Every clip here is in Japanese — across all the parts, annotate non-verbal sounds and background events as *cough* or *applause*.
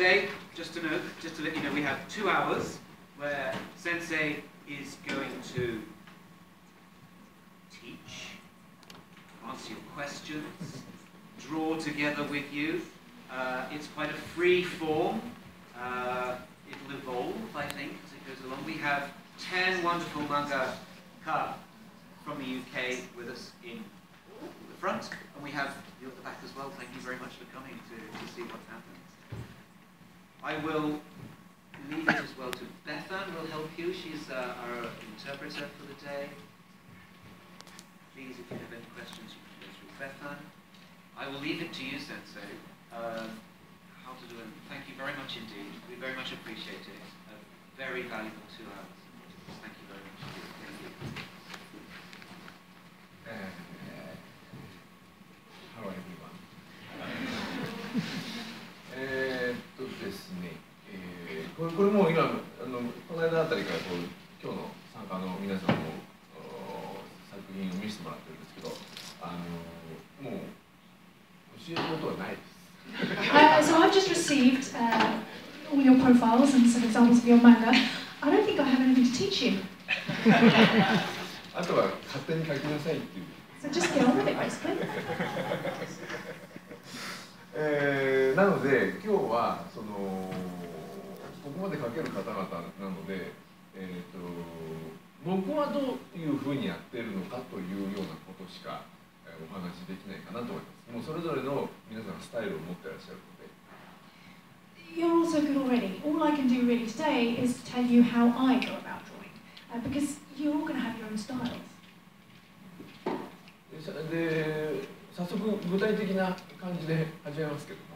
today, just to note, just to let you know, we have two hours where Sensei is going to teach, answer your questions, draw together with you. Uh, it's quite a free form. Uh, it'll evolve, I think, as it goes along. We have 10 wonderful manga ka from the UK with us in the front, and we have you at the back as well. Thank you very much for coming to, to see what's happens. I will leave it as well to Bethan will help you. She's uh, our interpreter for the day. Please, if you have any questions, you can go through Bethan. I will leave it to you, Sensei, uh, how to do it. Thank you very much indeed. We very much appreciate it. A very valuable two hours. Thank you very much. Thank you. えー、これこれもう今あのこの間あたりからこう今日の参加の皆さんのお作品を見せてもらってるんですけど、あのもう教えることはないです。Uh, so I've just received uh, all your profiles and some examples of your manga. I don't think I have anything to teach you. あとは勝手に書きなさいっていう。So just get on with it, basically. えーなので今日はそのここまで書ける方々なので、えー、と僕はどういうふうにやってるのかというようなことしか、えーお話しできないかなと思います。もうそれぞれの皆さんスタイルを持ってらっしゃるので。You're also good already. All I can do really today is tell you how I go about drawing, uh, because you're all going to have your own styles. で早速具体的な感じで始めますけども、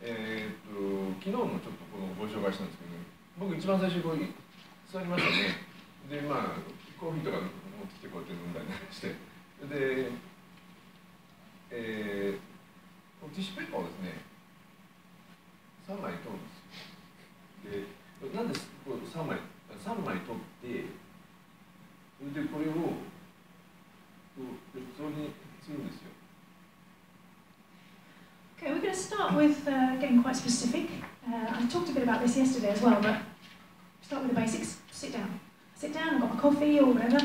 えー、と昨日もちょっとこのご紹介したんですけど、僕一番最初こう座りましたね。でまあコーヒーとか持ってきてこうやって飲んだりして。で、えーティッシュペーパーをですね3枚取るんですよ。でなんでこう3枚3枚取ってそれでこれをこう別にするんですよ。with uh, getting quite specific. Uh, I talked a bit about this yesterday as well, but start with the basics. Sit down. Sit down, I've got my coffee or whatever,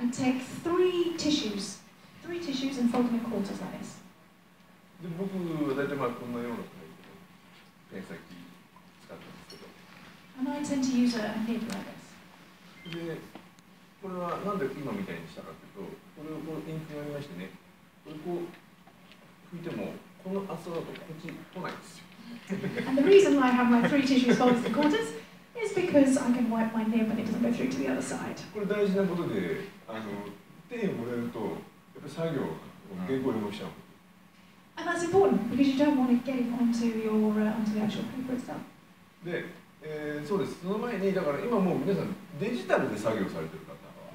and take three tissues. Three tissues and fold them in quarters like this. で僕は大体まあこんなようなペン先使ってますけど And I tend to use a, a nib like this. でこれはなんで今みたいにしたかというとこれをこうインクがありましてねこれこう拭いても この厚さだとこっち来ないんですよ And the reason why I have my three tissues folded in quarters is because I can wipe my nib and it doesn't go through to the other side. これ大事なことであの手をもらえるとやっぱり作業原稿用しちゃう And that's important because you don't want it getting onto your uh, onto the actual paper itself. で、えーそうですその前にだから今もう皆さんデジタルで作業されてる方は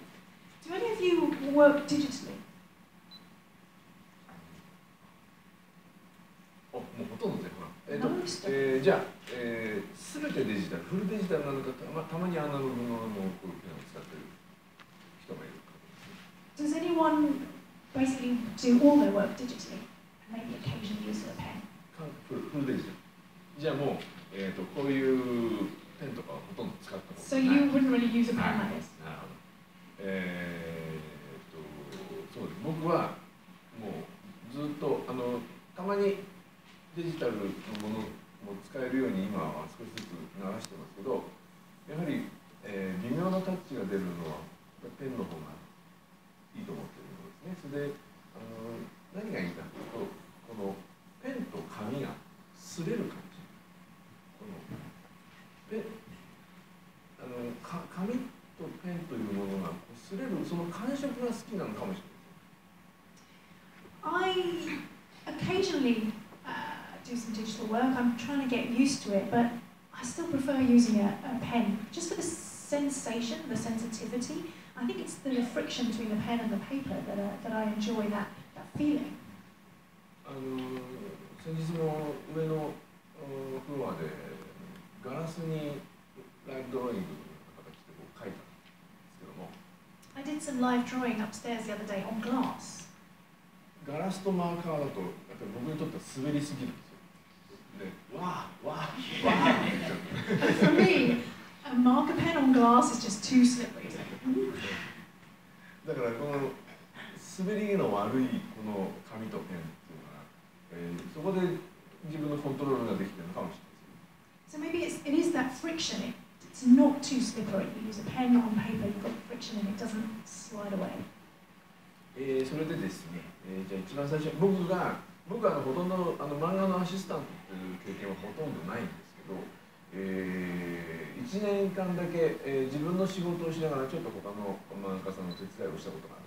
Do any of you work digitally? もうほとんどねほらえっ、と Most of えーじゃあ、えー、全てデジタルフルデジタルなのかたまたまにアナログのあのこういうのを使ってる人がいるか。Does anyone basically do all their work digitally? And maybe occasionally use a pen? かフルフルデジタル。じゃあもう、えー、とこういうペンとかはほとんど使ったことない。You wouldn't really use a pen like this. なるほど。えー、とそうです。僕はもうずっとあのたまにデジタルのものも使えるように今は少しずつ流してますけどやはり、えー微妙なタッチが出るのはペンの方がいいと思ってるのですね。それであの何がいいかというとこのペンと紙が擦れる感じ。このペン。あのか紙とペンというものが擦れるその感触が好きなのかもしれない I occasionally uh, do some digital work. I'm trying to get used to it, but I still prefer using a, a pen just for the sensation, the sensitivity. I think it's the friction between the pen and the paper that, uh, that I enjoy that, that feeling. あの先日も上のおフロアでガラスにライブドローイングの方が来てこう書いたんですけども I did some live drawing upstairs the other day on glass. ガラスとマーカーだとやっぱり僕にとっては滑りすぎる だからこの滑りの悪いこの紙とペンっていうのは、え、そこで自分のコントロールができてるのかもしれませ。でですね、えー、じゃ一番最初、僕が僕はほとんどあの漫画のアシスタントいう経験はほとんどないんですけど、え1年間だけ、えー自分の仕事をしながらちょっと他の漫画家さんの手伝いをしたことがある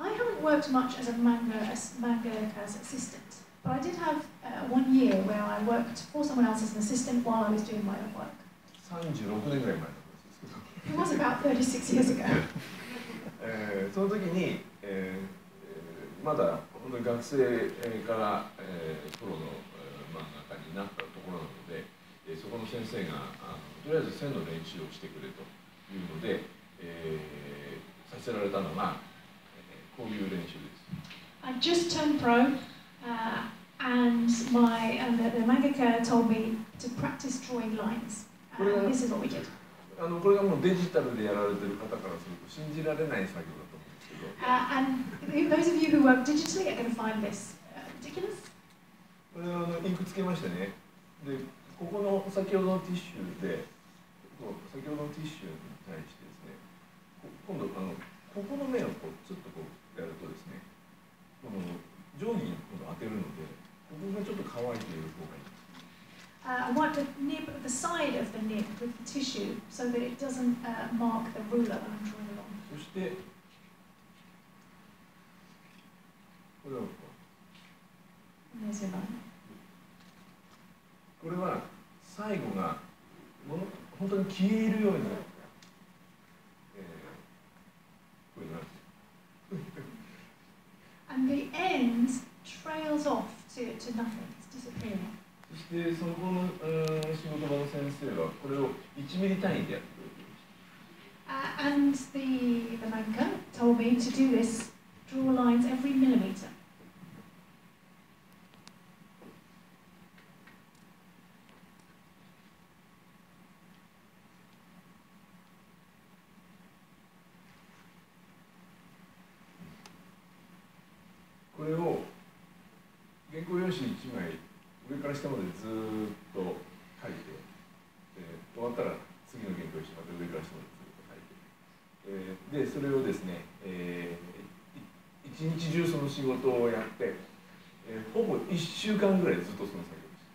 I haven't worked much as a manga as mangaka's assistant, but I did have uh, one year where I worked for someone else as an assistant while I was doing my own work. 36年ぐらい前の話ですけど It was about 36 years ago. えーその時に、えーえーまだ本当に学生から、えープロの、になったところなので、えーそこの先生があのとりあえず線の練習をしてくれというので、えーさせられたのが、えーこういう練習です。I just turned pro, uh, and my and the, the mangaka told me to practice drawing lines. Uh, this is what we did. あのこれがもうデジタルでやられてる方からすると信じられない作業だと思うんですけど、Uh, and those of you who work digitally are going to find this uh, ridiculous. これはあのインクつけましてねでここの先ほどのティッシュで先ほどのティッシュに対してですねこ今度あのここの面をこうちょっとこうやるとですねこの定規に今度当てるのでここがちょっと乾いている方がいい Uh, I want the nib, the side of the nib with the tissue so that it doesn't uh, mark the ruler I'm drawing along. そしてこれをこ And there's your line. うこれは最後がもの本当に消えるように、えー、これなんです And the end trails off to, to nothing. It's disappearing. そしてその後の、うん仕事場の先生はこれを1ミリ単位でやってくれていまし Uh, and the, the manga told me to do this, draw lines every millimetre. 週間ぐらいずっとその作業でし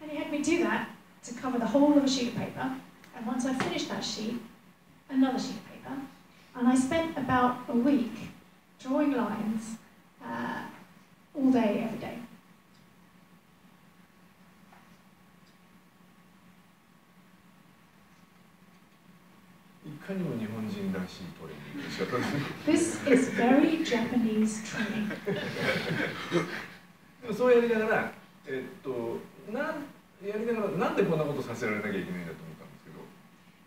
た And he had me do that to cover the whole of a sheet of paper. And once I finished that sheet, another sheet of paper. And I spent about a week drawing lines uh, all day, every day. いかにも日本人らしいトレーニングの仕方ですね This is very Japanese training. *laughs* そうやりながら、えっと、なんやりながらなんでこんなことさせられなきゃいけないんだと思ったんですけど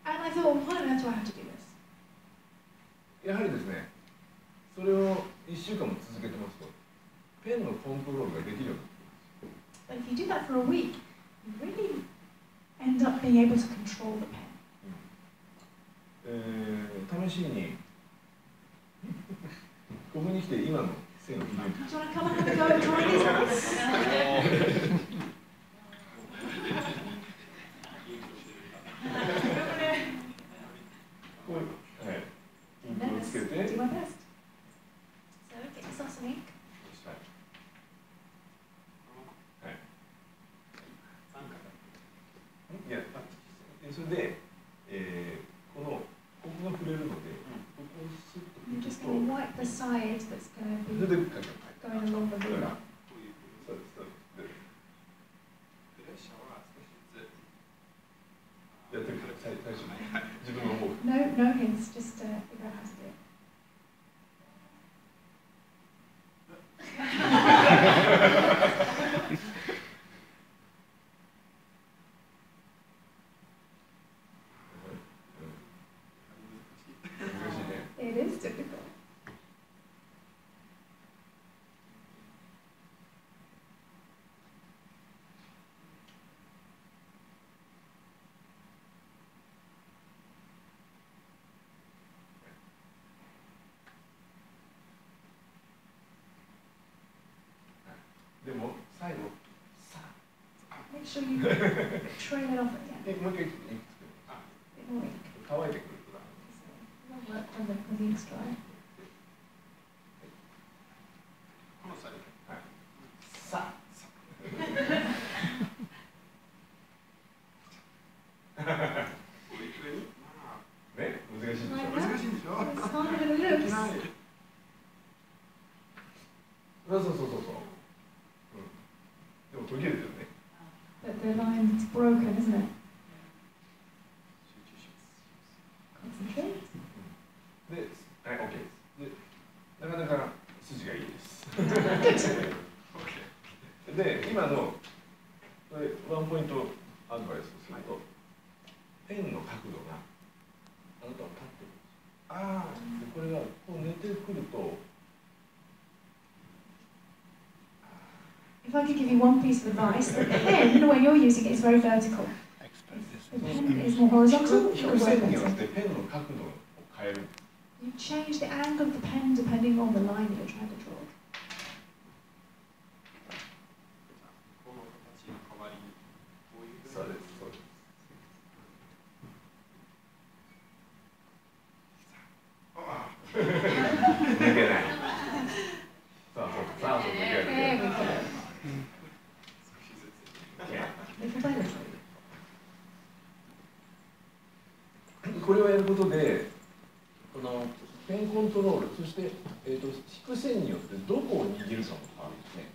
And I thought, why on earth do I have to do this? やはりですねそれを1週間も続けてますとペンのコントロールができるようになってきます But if you do that for a week, you really end up being able to control the pen. えー試しにここに来て今の Do you want to come and have a go drawing these *laughs* く going と to wipe the side that's going そ to れ be で書け sure you *laughs* trail it off again. Broken, isn't it? I could give you one piece of advice, the pen, when you're using it, is very vertical. The pen is more horizontal. You change the angle of the pen depending on the line you're そして、えー、と引く線によってどこを握るかも変わるんですね、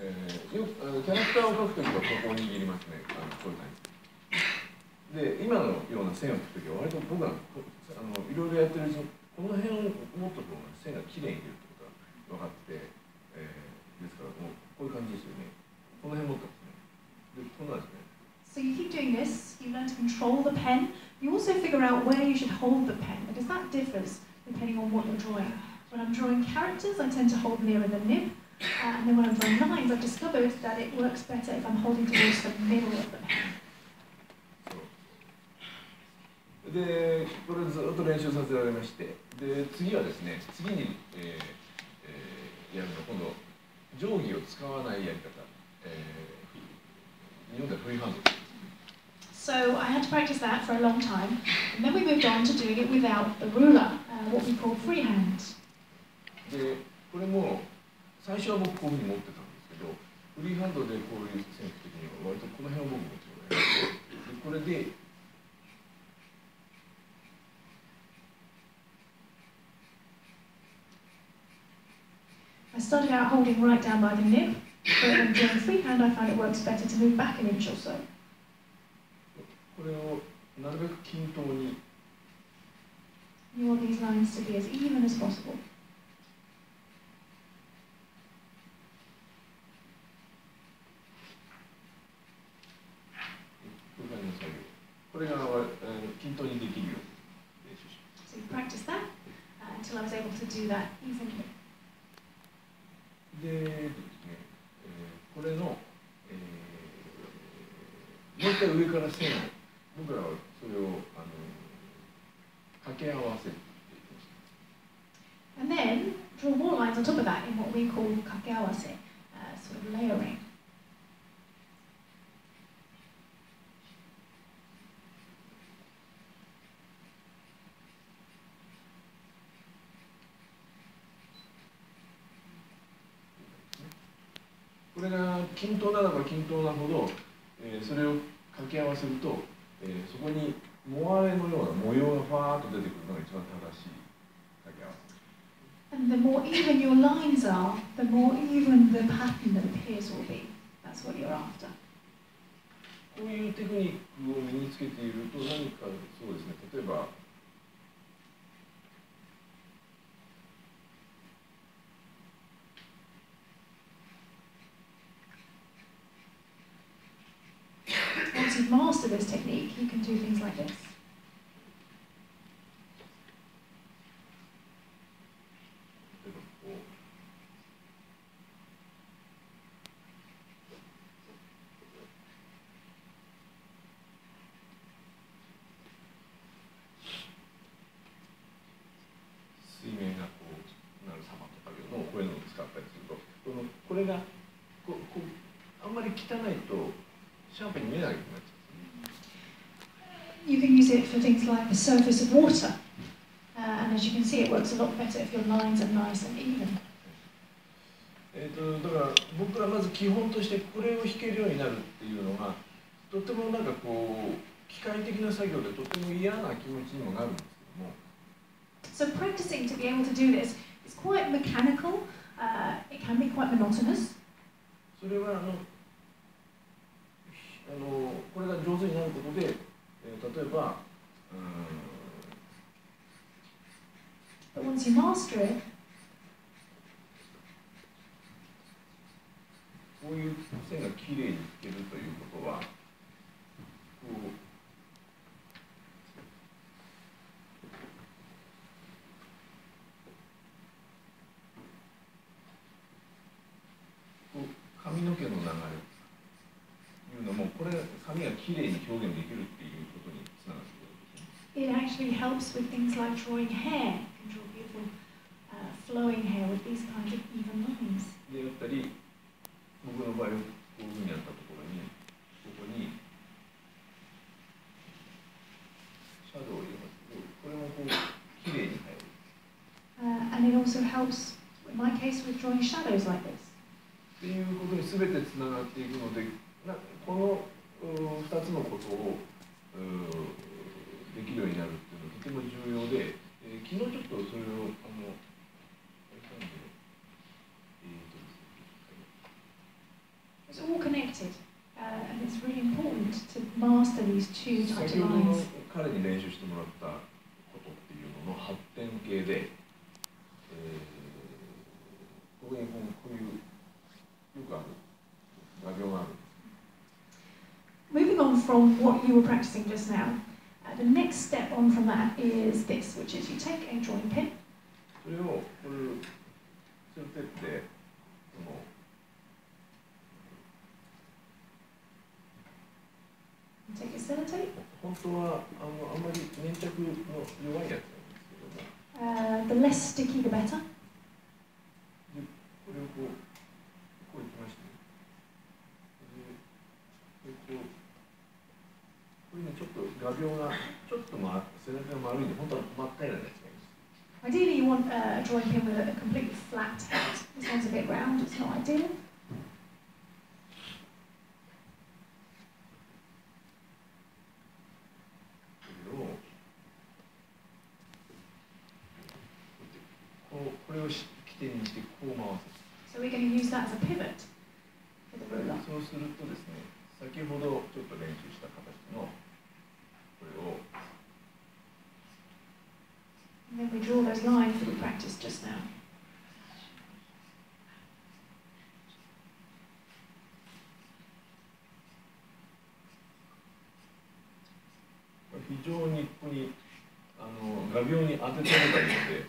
えーよあのキャラクターを描くときはここを握りますね。あのこういう感じで今のような線を描くときは割と僕がこあのいろいろやってるうちにこの辺を持っとく方が線がきれいに出るってことが分かって、えーですからもうこういう感じですよね。この辺持ってますね。でこんなんですね。So you keep doing this, you learn to control the pen. You also figure out where you should hold the pen, because that differs depending on what you're drawing. When I'm drawing characters, I tend to hold nearer the nib, uh, and then when I'm drawing lines, I've discovered that it works better if I'm holding towards the middle of the pen. でこれずっと練習させられましてで次はですね次に、えーえーやるのは今度定規を使わないやり方、えー、日本ではフリーハンドです So I had to practice that for a long time, and then we moved on to doing it without the ruler, uh, what we call freehand. でこれも最初は僕こういうふうに持ってたんですけどフリーハンドでこういう線引く時には割とこの辺を僕持ってもらえるでこれで I started out holding right down by the nib, but when doing freehand, I found it works better to move back an inch or so. これをなるべく均等に。これが、えー、均等にできるように。で、これの、えー、もう一回上から線を。僕らはそれをあの掛け合わせ。これが均等ならば均等なほど、えー、それを掛け合わせるとえーそこにモアレのような模様がファーッと出てくるのが一番正しい掛け合わせ And the more even your lines are, the more even the pattern that appears will be. That's what you're after. こういうテクニックを身につけていると何かそうですね例えば「Once you've mastered this technique, you can do things like this. 例えばこう水面がこうなる様とかいうのをこういうのを使ったりするとこのこれがここあんまり汚いとシャープに見えなくなっちゃ You can use it for things like the surface of water. Uh, and as you can see, it works a lot better if your lines are nice and even. う。えー、とだから僕はまず基本としてこれを弾けるようになるっていうのがとてもなんかこう機械的な作業でとても嫌な気持ちにもなるんですけども So practicing to be able to do this is quite mechanical. Uh, it can be quite monotonous. それはあのあのこれが上手になることで、えー例えば But once you master it, こういう線がきれいにいけるということはこう helps with things like drawing hair. You can draw beautiful uh, flowing hair with these kinds of even lines. でやったり僕の場合はこういうふうにやったところにここにシャドウを入れますけどこれもこうきれいに入る Uh, and it also helps, in my case, with drawing shadows like this. っていうことに全てつながっていくのでなこの2つのことをうーできるようになるっていうのはと ても重要で、えー昨日ちょっとそれをあのあれしたんでえーと It's all connected, uh, and it's really important to master these two types 先 of lines. 彼に練習してもらったことっていうのの発展系で、えー、ここにこういうよくある画鋲がある Moving on from what you were practicing just now, uh, the next step on from that is this, which is you take a drawing pin それをこれセロテープでこの and take a sellotape. 本当はあのあんまり粘着の弱いやつなんですけども Uh, the less sticky, the better. これをこうこういきましてねででこうこれねちょっと画鋲がちょっと、ま、背中が丸いんで、本当は真っ平らなやついいです。So するとですね、先ほどちょっと練習した形の。And then we draw those lines that we practiced just now. 非常にここにあの画鋲に当ててればいいので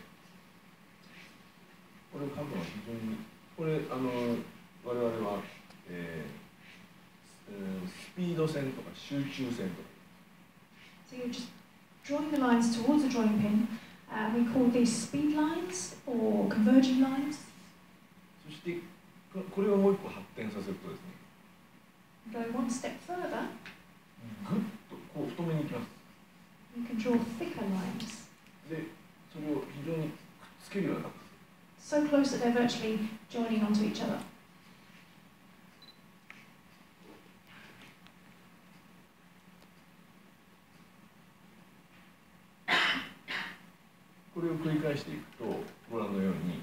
これを描くのは非常にこれあの我々は、えスピード線とか集中線とか So you're just drawing the lines towards the drawing pin. Uh, we call these speed lines or converging lines. そしてここれをもう一個発展させるとですね Going one step further, ぐっとこう太めにいきます you can draw thicker lines. でそれを非常にくっつけるようになる So close that they're virtually joining onto each other. これを繰り返していくとご覧のように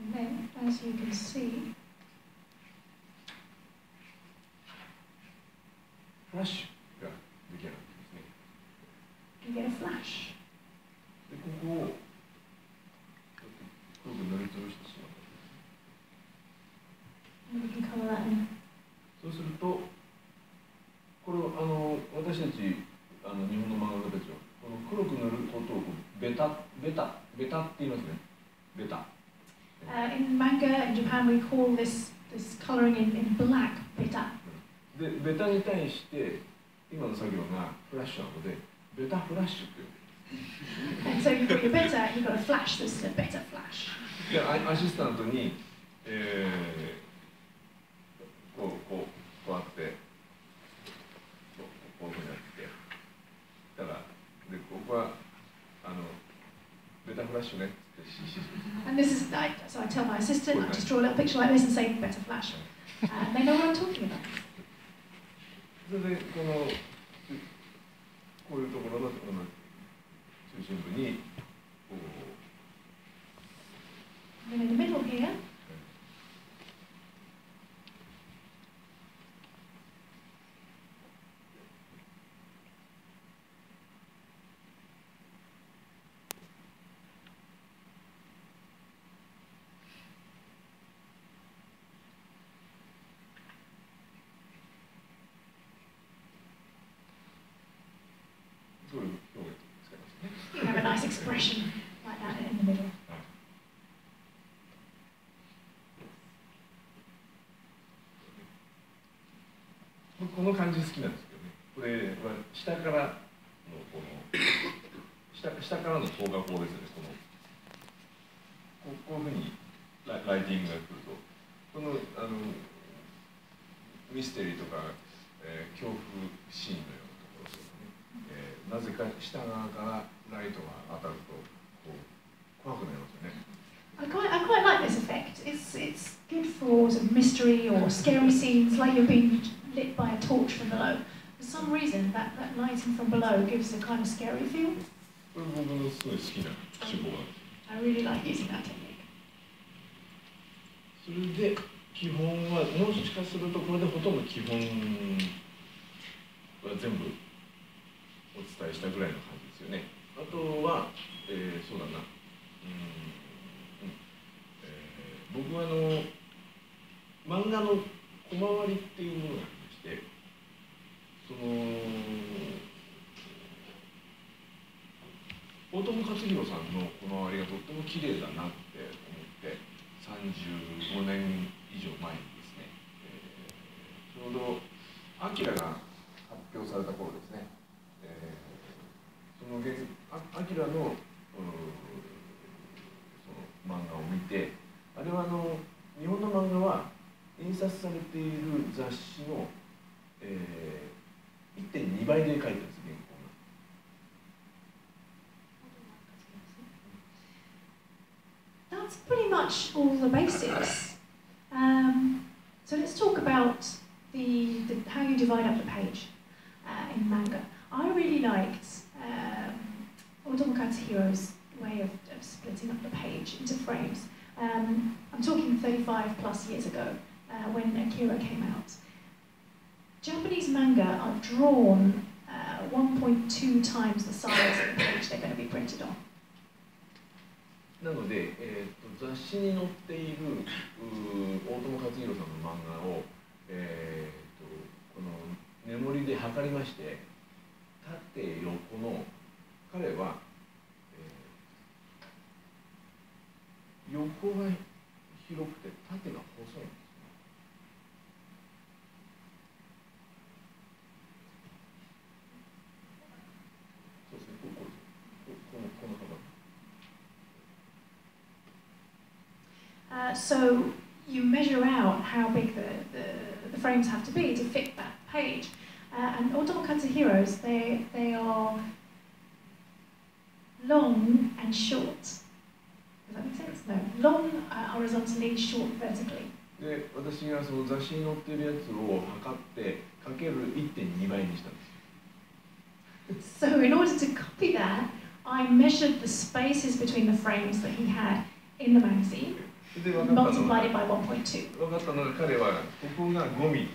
And then, as you can see, フラッシュが出来上がってますね.でここをちょっと黒く塗りつぶしてしまう.そうするとこれはあの私たちあの日本の漫画家たちはこの黒く塗ることをベタベタベタって言いますね。ベタ。Uh, ベタ。でベタに対して今の作業がフラッシュなのでベタフラッシュって。でアシスタントに、えー、こ,うこ,うこうやってはあのベタフラッシュねって指*laughs* 示 And this is, I, so I tell my assistant, I just draw a little picture like this and say, better flash. Uh, and they know what I'm talking about. *laughs* それでこのこういうところのこの中心部にこう And then in the middle here, expression like that in the middle. この感じ好きなんですけどね。これは下からのこの下下からの等画法ですよね。このこういうふうにライティングが来るとこのあのミステリーとか、えー恐怖シーンのようなところとかね、えーなぜか下側からライトが当たるとこう怖くなりますよね。I quite, I quite like this effect. It's, it's good for sort of mystery or scary scenes, like you're being lit by a torch from below. For some reason, that, that lighting from below gives a kind of scary feel. I really like using that technique. それで基本はもしかするとこれでほとんど基本は全部お伝えしたぐらいの感じですよね。あとは、えーそうだな、うんうんえー僕はあの漫画の小回りっていうものがありましてその大友克洋さんの小回りがとっても綺麗だなって思って35年以上前にですね、えーちょうど「アキラが発表された頃ですね、えーその原あアキラのその漫画を見てあれはあの日本の漫画は印刷されている雑誌の、えー1.2倍で書いてるんです原稿が。 That's pretty much all the basics. Um, so let's talk about the, the how you divide up the page uh, in manga. I really liked um, Otomo Katsuhiro's way of, of splitting up the page into frames. Um, I'm talking 35 plus years ago Uh, when Akira came out. Japanese manga are drawn uh, 1.2 times the size of the page they're going to be printed on. なので、えー、と雑誌に載っているう大友克洋さんの漫画を、えー、とこのメモリで測りまして縦横の彼は、えー横が広くて縦が細いんです Uh, so you measure out how big the, the, the frames have to be to fit that page. Uh, and Otomo Katsuhiro's, they, they are long and short. Does that make sense? No. Long uh, horizontally, short vertically. で私がその雑誌に載ってるやつを測ってかける1.2倍にしたんです So in order to copy that, I measured the spaces between the frames that he had in the magazine, で分かったのが it by 1.2. 分かったのが彼はここが5ミリ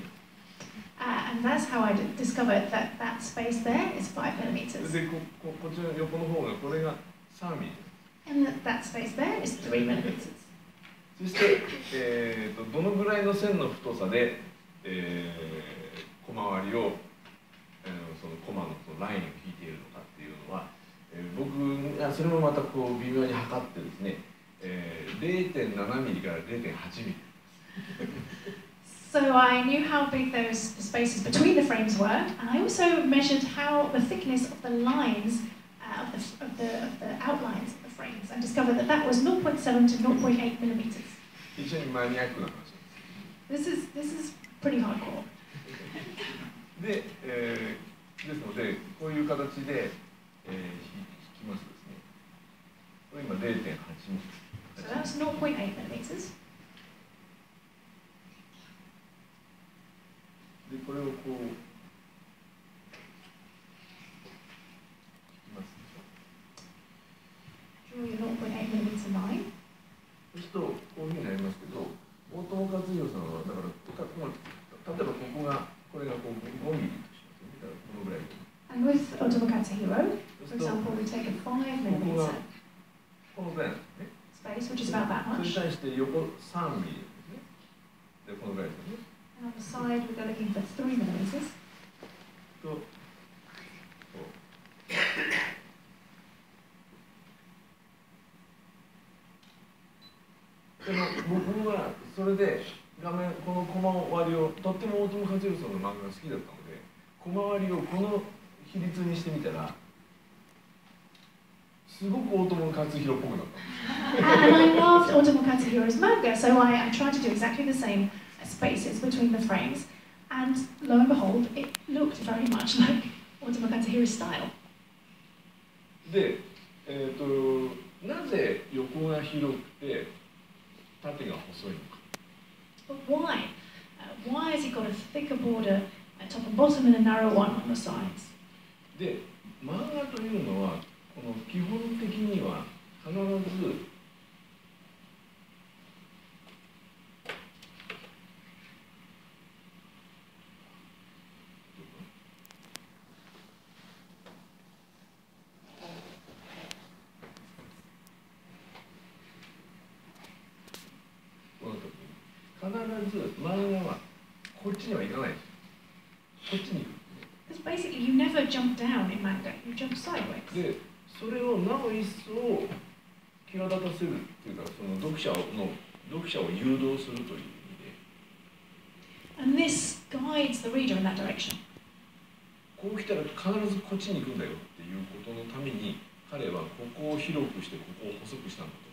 Uh, and that's how I discovered that that space there is 5 millimeters. でこここっちの横の方がこれが3ミリ And that, that space there is 3 millimeters. *coughs* そして、えー、とどのぐらいの線の太さで、えー、小回りを、えーそのコマのそのラインを引いているのかっていうのは、えー僕あそれもまたこう微妙に測ってですね、えー、0.7ミリから0.8ミリ So I knew how big those spaces between the frames were, and I also measured how the thickness of the lines uh, of, the, of, the, of the outlines of the frames, and discovered that that was 0.7 to 0.8 millimeters. This is this is pretty hardcore. で、えーですのでこういう形で、えー、引きますとですねこれ今0.8 So that's 0.8こうそうするとこういうふうになりますけど大友克洋さんは例えばここがこれがこう5ミリとしますからこのぐらい。それに much. 対して横3ミリですねでこのぐらいですよね And on the side, we're looking for 3 millimeters. とこうでも僕はそれで画面このコマ割りをとっても大友克洋さんの漫画が好きだったのでコマ割りをこの比率にしてみたらすごく大友克洋っぽくなったんです and I loved Otomo Katsuhiro's manga, so I, I tried to do exactly the same spaces between the frames. And lo and behold, it looked very much like *laughs* Otomo Katsuhiro's style. で、えー、となぜ横が広くて縦が細いのか But why? Uh, why has it got a thicker border at top and bottom and a narrow one on the sides? で漫画というのはこの基本的には必ず 読者を誘導するという意味で And this guides the reader in that direction. こう来たら必ずこっちに行くんだよっていうことのために彼はここを広くしてここを細くしたんだと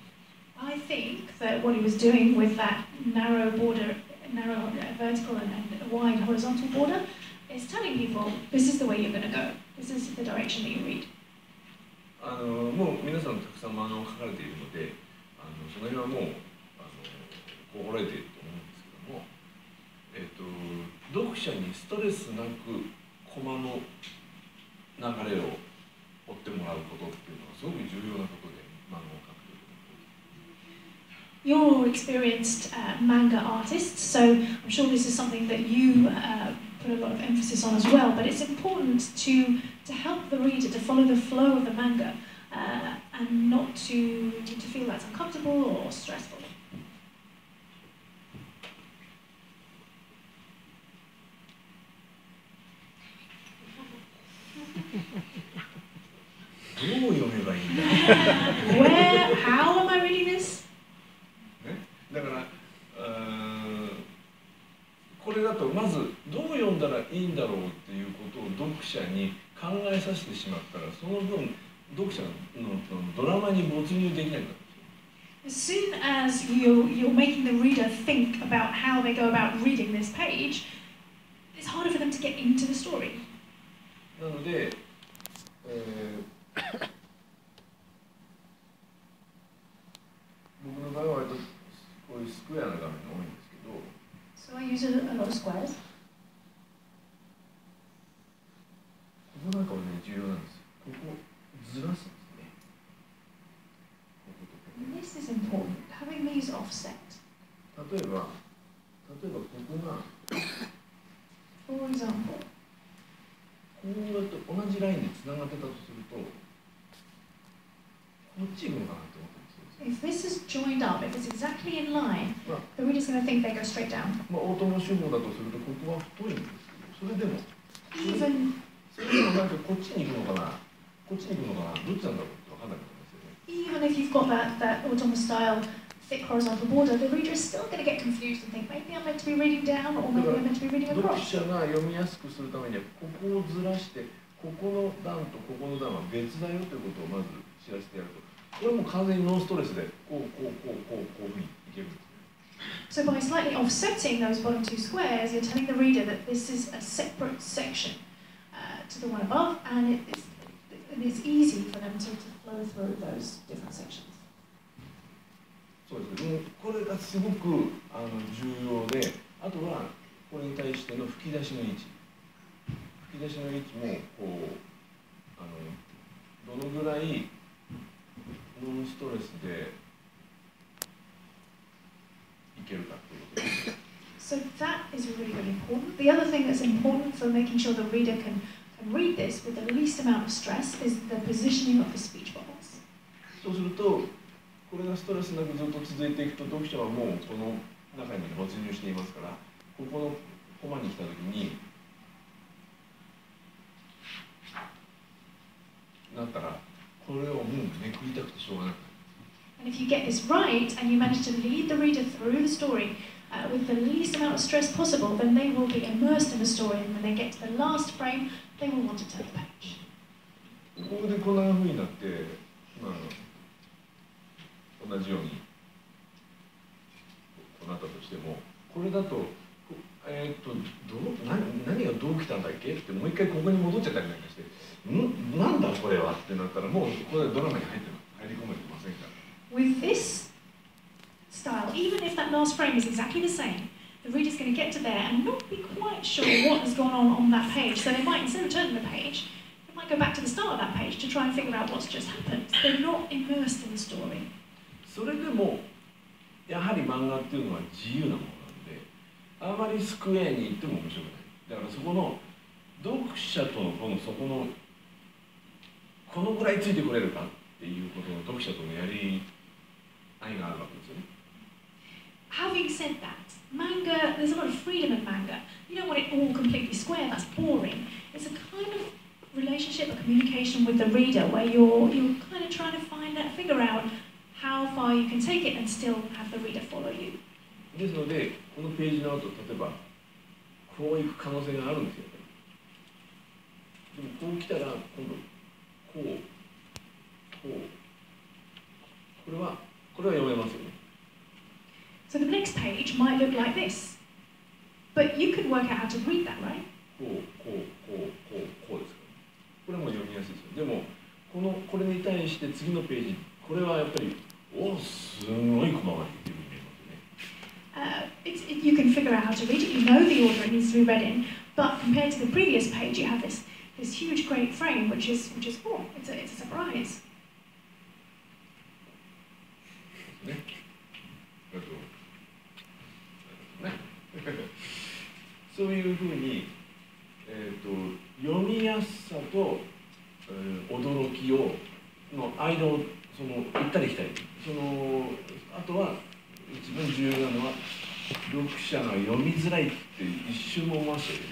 I think that what he was doing with that narrow border, narrow uh, vertical and, and wide horizontal border, is telling people this is the way you're going to go. This is the direction that you read. あのもう皆さんたくさん漫画を描かれているのであのその辺はもう心得ていると思うんですけども、えっと読者にストレスなくコマの流れを追ってもらうことっていうのはすごく重要なことで漫画を描くという You're experienced uh, manga artists, so I'm sure this is something that you uh, put a lot of emphasis on as well. But it's important to to help the reader to follow the flow of the manga uh, and not to to feel that's uncomfortable or stressful. soon as you you're making the reader think about how they go about reading this page, it's harder for them to get into the story. なので、えー僕の場合は割とこういうスクエアな画面が多いんですけど So *coughs* I use a, a lot of squares. ここなんかはね重要なんですよここずらすんですねこことここ And this is important. These offset. 例えば例えばここが For example, こうやって同じラインでつながってたとするとこっち行くのかなって思ったんですよ if this is joined up, if it's exactly in line, Well- the reader's going to think they go straight down. まあ大友手法だとするとここは太いんですけどそれでも Even それでもなんかこっちに行くのかなこっちに行くのかなどっちなんだろうって分かんなくなりますよね even if you've got that that automa style thick horizontal border, the reader is still going to get confused and think maybe I'm meant to be reading down or maybe I'm meant to be reading 読 across. 者が読みやすくするためにはここをずらしてここの段とここの段は別だよということをまず知らせてやるとこれも完全にノンストレスでこうこうこうこうこういうふうにいけるんですね So by slightly offsetting those bottom two squares, you're telling the reader that this is a separate section uh, to the one above, and it is, it is easy for them to, to flow through those different sections. そうですねもうこれがすごくあの重要であとはこれに対しての吹き出しの位置吹き出しの位置もこうあのどのぐらいノンストレスでいけるかっていうことですね So that is really, really important. The other thing that's important for making sure the reader can, can read this with the least amount of stress is the positioning of the speech bubbles. そうするとこれがストレスなくずっと続いていくと読者はもうこの中に没入していますからここのコマに来た時になったらこれをもうめくりたくてしょうがなく And if you get this right and you manage to lead the reader through the story uh, with the least amount of stress possible, then they will be immersed in the story. And when they get to the last frame, they will want to turn the page. ここでこんな風になって、まあ、同じようにこうなったとしてもこれだとえーっとどう何何がどう来たんだっけってもう一回ここに戻っちゃったりなんかしてんなんだこれはってなったらもうこれドラマに入って入り込めてませんから With this style, even if that last frame is exactly the same, the reader's going to get to there and not be quite sure what has gone on on that page. So they might, instead of turning the page, they might go back to the start of that page to try and figure out what's just happened. They're not immersed in the story. それでもやはり漫画っていうのは自由なものなんであまりスクエアに行っても面白くないだからそこの読者とのこのそこのこのぐらいついてくれるかっていうことの読者とのやり合いがあるわけですよね Having said that, manga, there's a lot of freedom in manga. You don't want it all completely square, that's boring. It's a kind of relationship, a communication with the reader where you're, you're kind of trying to find that, figure out how far you can take it and still have the reader follow you. ですのでこのページの後例えばこういく可能性があるんですよでもこう来たら今度こうこうこれはこれは読めますよね So the next page might look like this. But you can work out how to read that, right? こうこうこうこうこうですから、ね、これも読みやすいですよでもこのこれに対して次のページこれはやっぱり Uh, it's, it, you can figure out how to read it. You know the order it needs to be read in. But compared to the previous page, you have this, this huge, great frame, which is, which is oh, it's a, it's a surprise. ねあとねそういうふうに、えー、と読みやすさと、えー驚きをの間を その行ったり来たりそのあとは一番重要なのは読者が読みづらいって一瞬も思わせてる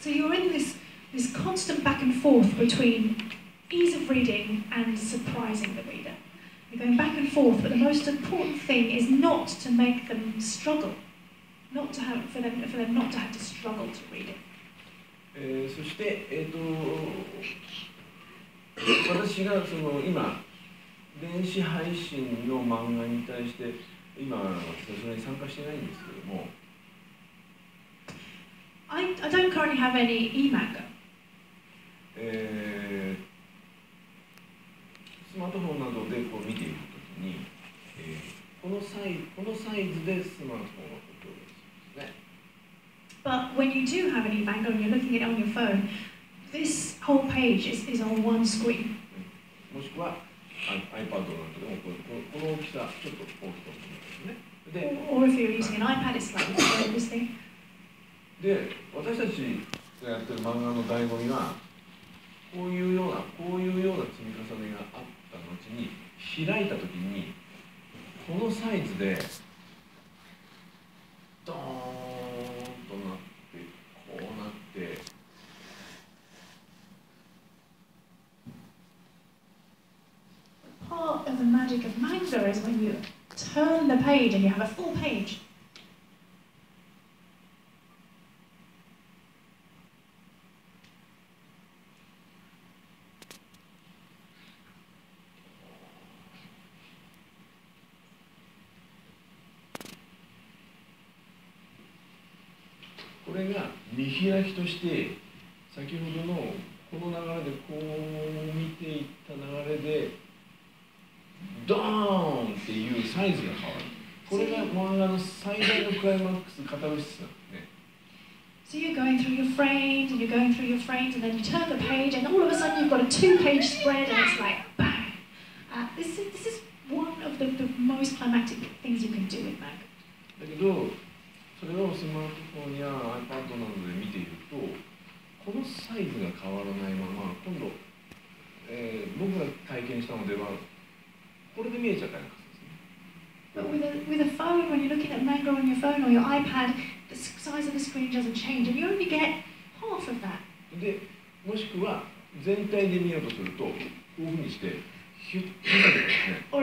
So you're in this, this constant back and forth between ease of reading and surprising the reader. You're going back and forth, but the most important thing is not to make them struggle, not to have for them for them not to have to struggle to read it. えーそして、えー、と私がその今電子配信の漫画に対して今はさすがに参加してないんですけども。I, I don't currently have any e-manga, えースマートフォンなどでこう見ているときに、えーこのサイこのサイズでスマートフォンを表現するんですね。But when you do have an e-manga and you're looking at it on your phone, this whole page is, is on one screen. もしくはあ iPad なんかでもこうこのこの大きさちょっと大きく思うんですねで Or, or if you're using an iPad, it's like this thing. で私たちがやってる漫画の醍醐味はこういうようなこういうような積み重ねがあった後に開いた時にこのサイズでドーン part of the magic of manga is when you turn the page and you have a full page. This 見開きとして先ほどのこの流れでこう見ていった流れでドーンっていうサイズが変わるこれが漫画の最大のクライマックスカタルシスなんですね So you're going through your frames and you're going through your frames and then you turn the page and all of a sudden you've got a two-page spread and it's like bang. Uh, this is this is one of the, the most climactic things you can do in manga. だけどそれをスマートフォンや iPad などで見ているとこのサイズが変わらないまま今度、えー僕が体験したのではこれで見えちゃったでもしくは全体で見ようとするとこういうふうにしてヒュッとなる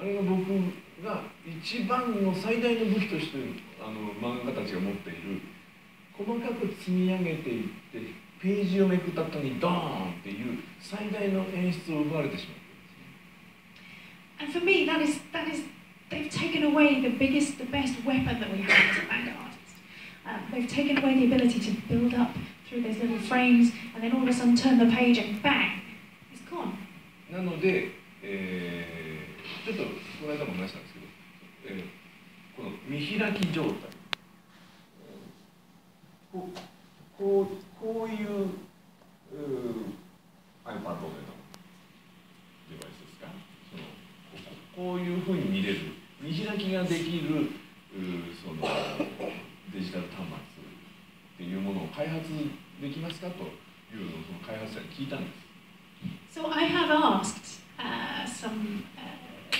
あれが僕が一番の最大の武器としてあの漫画家たちが持っている細かく積み上げていってページをめくった時にダーンっていう最大の演出を奪われてしまう。なので、えー、ちょっとこの間も話したんですけど、え、この見開き状態。こうこういうう iPad のようなデバイスですかそのこうこういうふうに見れる見開きができるそのデジタル端末っていうものを開発できますかというのをその開発者に聞いたんです So I have asked uh, some uh,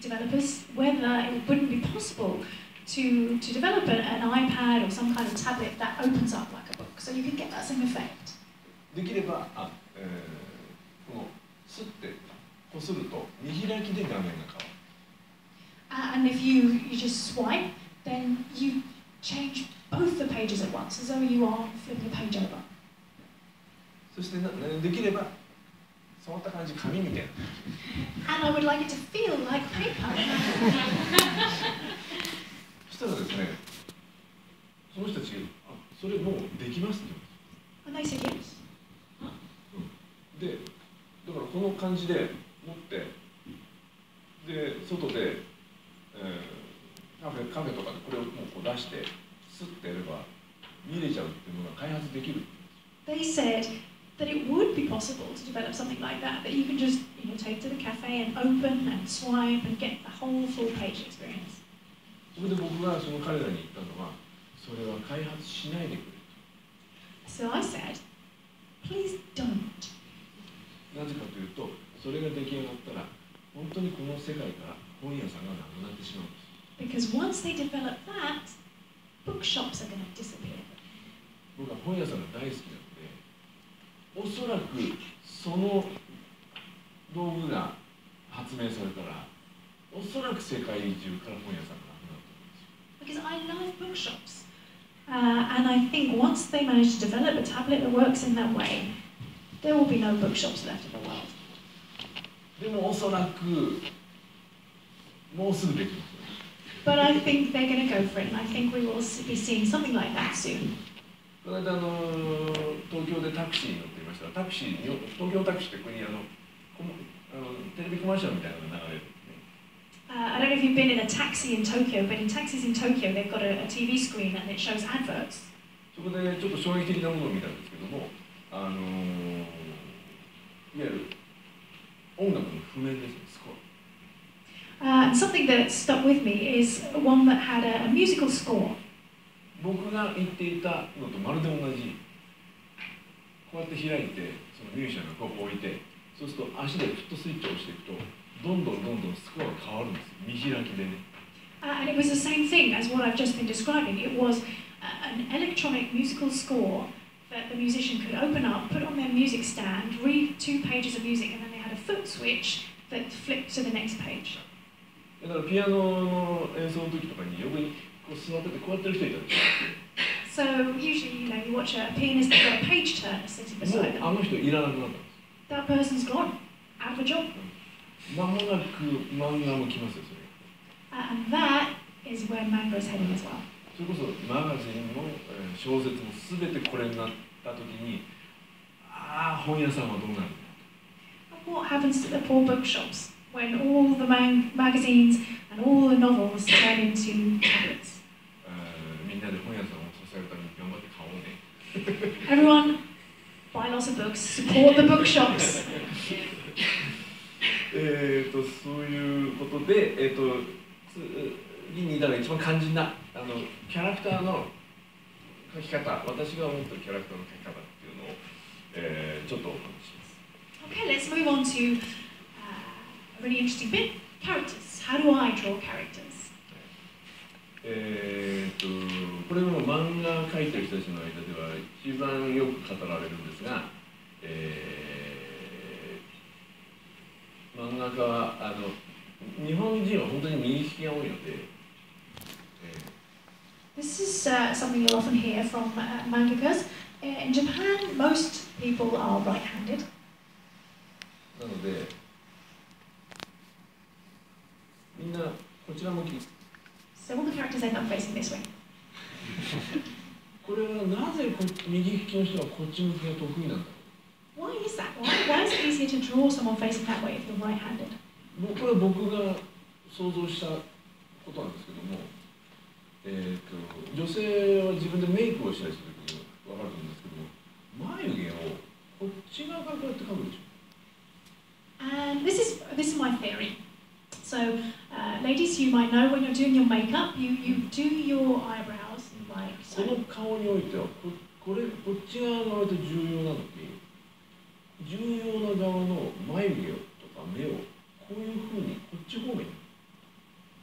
developers whether it wouldn't be possible to, to develop a, an iPad or some kind of tablet that opens up like a book, so you can get that same effect. できればあ、えーこのすってこすると見開きで画面が変わる Uh, and if you, you just swipe, then you change both the pages at once, as though you are flipping a page over. そしてななできれば触った感じ紙みたいな And *laughs* I would like it to feel like paper. *laughs* そしたらですねその人たちあ それもうできますって言うん.ですでだからこの感じで持ってで外で、えーカフェカフェとかでこれをもうこう出してスッてやれば見れちゃうっていうのが開発できる They said that it would be possible to develop something like that, that you can just you know, take to the cafe and open and swipe and get the whole full page experience. それで僕がその彼らに言ったのはそれは開発しないでくれ So I said, please don't. なぜかというとそれが出来上がったら本当にこの世界から本屋さんがなくなってしまうんです Because once they develop that, bookshops are going to disappear. 僕は本屋さんが大好きなのでおそらくその道具が発明されたらおそらく世界中から本屋さんがなくなると思うんですよ Because I love bookshops. Uh, and I think once they manage to develop a tablet that works in that way, there will be no bookshops left in the world. でもおそらくもうすぐできますよ But I think they're going to go for it, and I think we will s- be seeing something like that soon. この間あの東京でタクシーに乗っていましたらタクシーに東京タクシーってここにあのコマあのテレビコマーシャルみたいなのが流れるんですね Uh, I don't know if you've been in a taxi in Tokyo, but something that screen and it shows adverts. そこでちょっと衝撃的なものを見たんで、僕が言っていたのとまるで同じ、こうやって開いて、そのミュージシャンがここを置いて、そうすると足でフットスイッチを押していくと。どんどんどんどんスコアが変わるんですよ、見開きでね。 Uh, and it was the same thing as what I've just been describing. It was uh, an electronic musical score that the musician could open up, put on their music stand, read two pages of music, and then they had a foot switch that flipped to the next page. だからピアノの演奏の時とかに横にこう座っててこうやってる人いたん*laughs* です So usually, you know, you watch a pianist that's got a page turner sitting よ。も beside うあ them. の人いらなくなったんです。 That person's gone, out of a job. 間もなく漫画も来ますよ、それ。Uh, and that is where manga is heading as well. それこそマガジンもえー小説も全てこれになった時にああ本屋さんはどうなるんだ what happens to the poor bookshops when all the man- magazines and all the novels turn into tablets? えーみんなで本屋さんを支えるために頑張って買おうね Everyone buy lots of books, support the bookshops. えー、とそういうことで、えー、と次にだから一番肝心なあのキャラクターの描き方私が思ってるキャラクターの描き方っていうのを、えーちょっとお話しします Okay, let's move on to uh, a really interesting bit characters. How do I draw characters? えー、とこれも漫画描いてる人たちの間では一番よく語られるんですが、えー漫画家はあの日本人は本当に右利きが多いので、えー This is uh, something you'll often hear from uh, mangakas. Uh, In Japan, most people are right-handed. なのでみんなこちら向き So all the characters end up facing this way. これはなぜこ右利きの人はこっち向きが得意なんだろ Why is that? Why, why is it easier to draw someone facing that way if you're right-handed? うもうこれは僕が想像したことなんですけども、えー、と女性は自分でメイクをしたりする時に分かると思うんですけども眉毛をこっち側からこうやって描くでしょ And this is this is my theory. So, uh, ladies, you might know when you're doing your makeup, you, you do your eyebrows like こ so. の顔においてはここれこっち側が割と重要なのに 重要な側の眉毛とか目をこういうふうにこっち方面に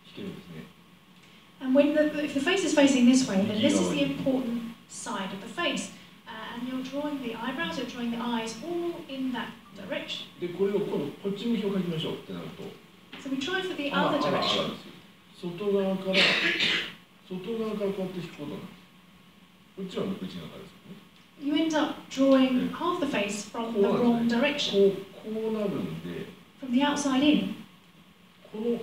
引けるんですね And when the, if the face is facing this way, then this is the important side of the face. Uh, and you're drawing the eyebrows, you're drawing the eyes all in that direction. でこれを今度こっち向きを描きましょうってなると So we try for the other direction. 外側から外側からこうやって引くことなんですこっちは内側です You end up drawing half the face from the wrong direction, こうこうなるんで from the outside in. この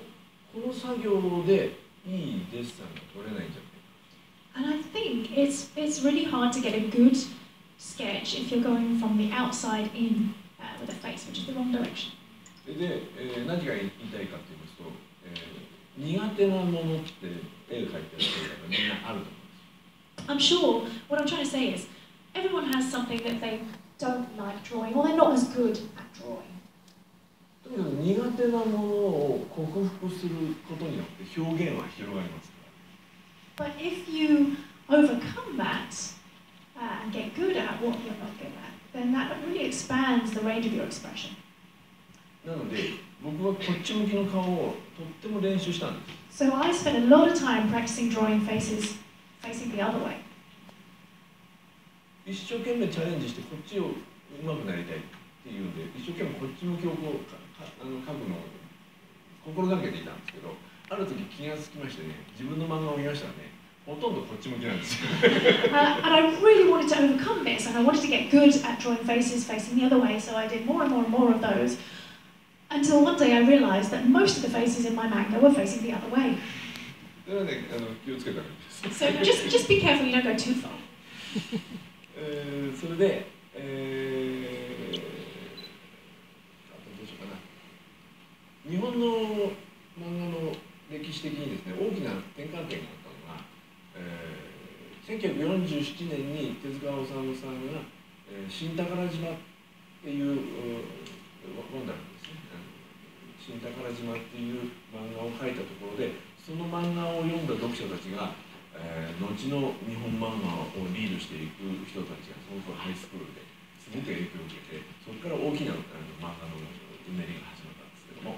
この作業でいいデッサンが取れないんじゃない And I think it's it's really hard to get a good sketch if you're going from the outside in uh, with a face, which is the wrong direction. で、えー何が言いたいかと言いますと、えー苦手なものって絵を描いてる人がみんなあると思うんです I'm sure what I'm trying to say is everyone has something that they don't like drawing or they're not as good at drawing. とにかく苦手なものを克服することによって表現は広がりますか But if you overcome that uh, and get good at what you're not good at, then that really expands the range of your expression. らなので僕はこっち向きの顔をとっても練習したんです So I spent a lot of time practicing drawing faces facing the other way. 一生懸命チャレンジしてこっちを上手くなりたいっていうんで一生懸命こっち向きをこうかかあの描くのを心がけていたんですけどある時気がつきましてね自分の漫画を見ましたらねほとんどこっち向きなんですよ Uh, and I really wanted to overcome this, and I wanted to get good at drawing faces facing the other way, so I did more and more and more of those. Until one day I realised that most of the faces in my manga were facing the other way. それはねあの気をつけたらいいです So just, just be careful you don't go too far. えーそれで、えー、あとどうしようかな。日本の漫画の歴史的にですね大きな転換点があったのが、えー、1947年に手塚治虫さんが「えー新宝島」っていうう本なんですね。新宝島っていう漫画を描いたところでその漫画を読んだ読者たちがえー後の日本漫画をリードしていく人たちがその頃ハイスクールですごく影響を受けてそこから大きなあの漫画のうねりが始まったんですけども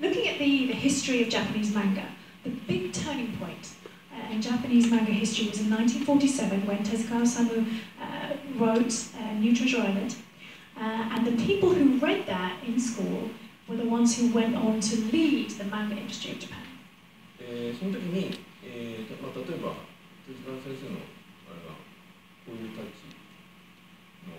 Looking at the, the history of Japanese manga, the big turning point uh, in Japanese manga history was in 1947 when Tezuka Osamu uh, wrote uh, New Treasure Island. Uh, and the people who read that in school were the ones who went on to lead the manga industry of Japan. えーその時に、えーとまあ、例えば手塚先生のあれがこういうタッチの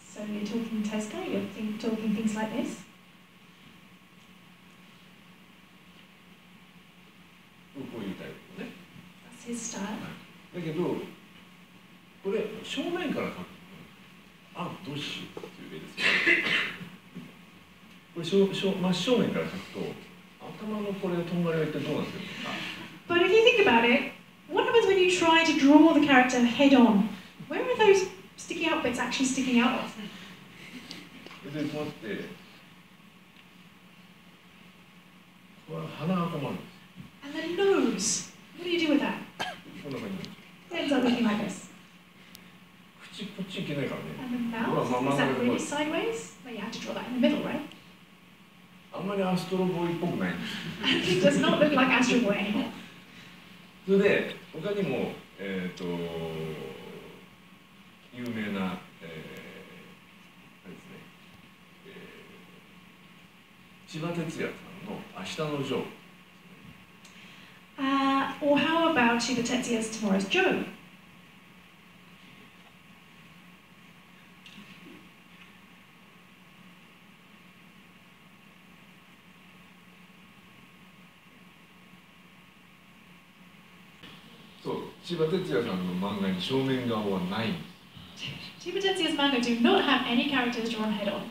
So you're talking Tezuka, you're think, talking things like this. こういうタイプのね That's his style. だけどこれ正面から描くあどうしようっていう絵ですよこれ正正真正面から描くと頭のこれとんがりは一体どうなってるのか But if you think about it, what happens when you try to draw the character head on? Where are those sticky out bits actually sticking out of? でこうやってこれは鼻が困るんです And the nose. What do you do with that? こんな感じ It ends up looking like this. 口こっちいけないからね And the mouth, Well, my is that mother really would- sideways? Well, you have to draw that in the middle, right? あんまりアストロボーイっぽくない。それで、他にも、えー、と有名な、えーですね、千葉哲也さんの「明日のジョー」。Uh, or how about Shiva tomorrow's Joe? そう千葉哲也さんの漫画に正面顔はないんです Shiba Tetsuya's manga do not have any characters drawn head on.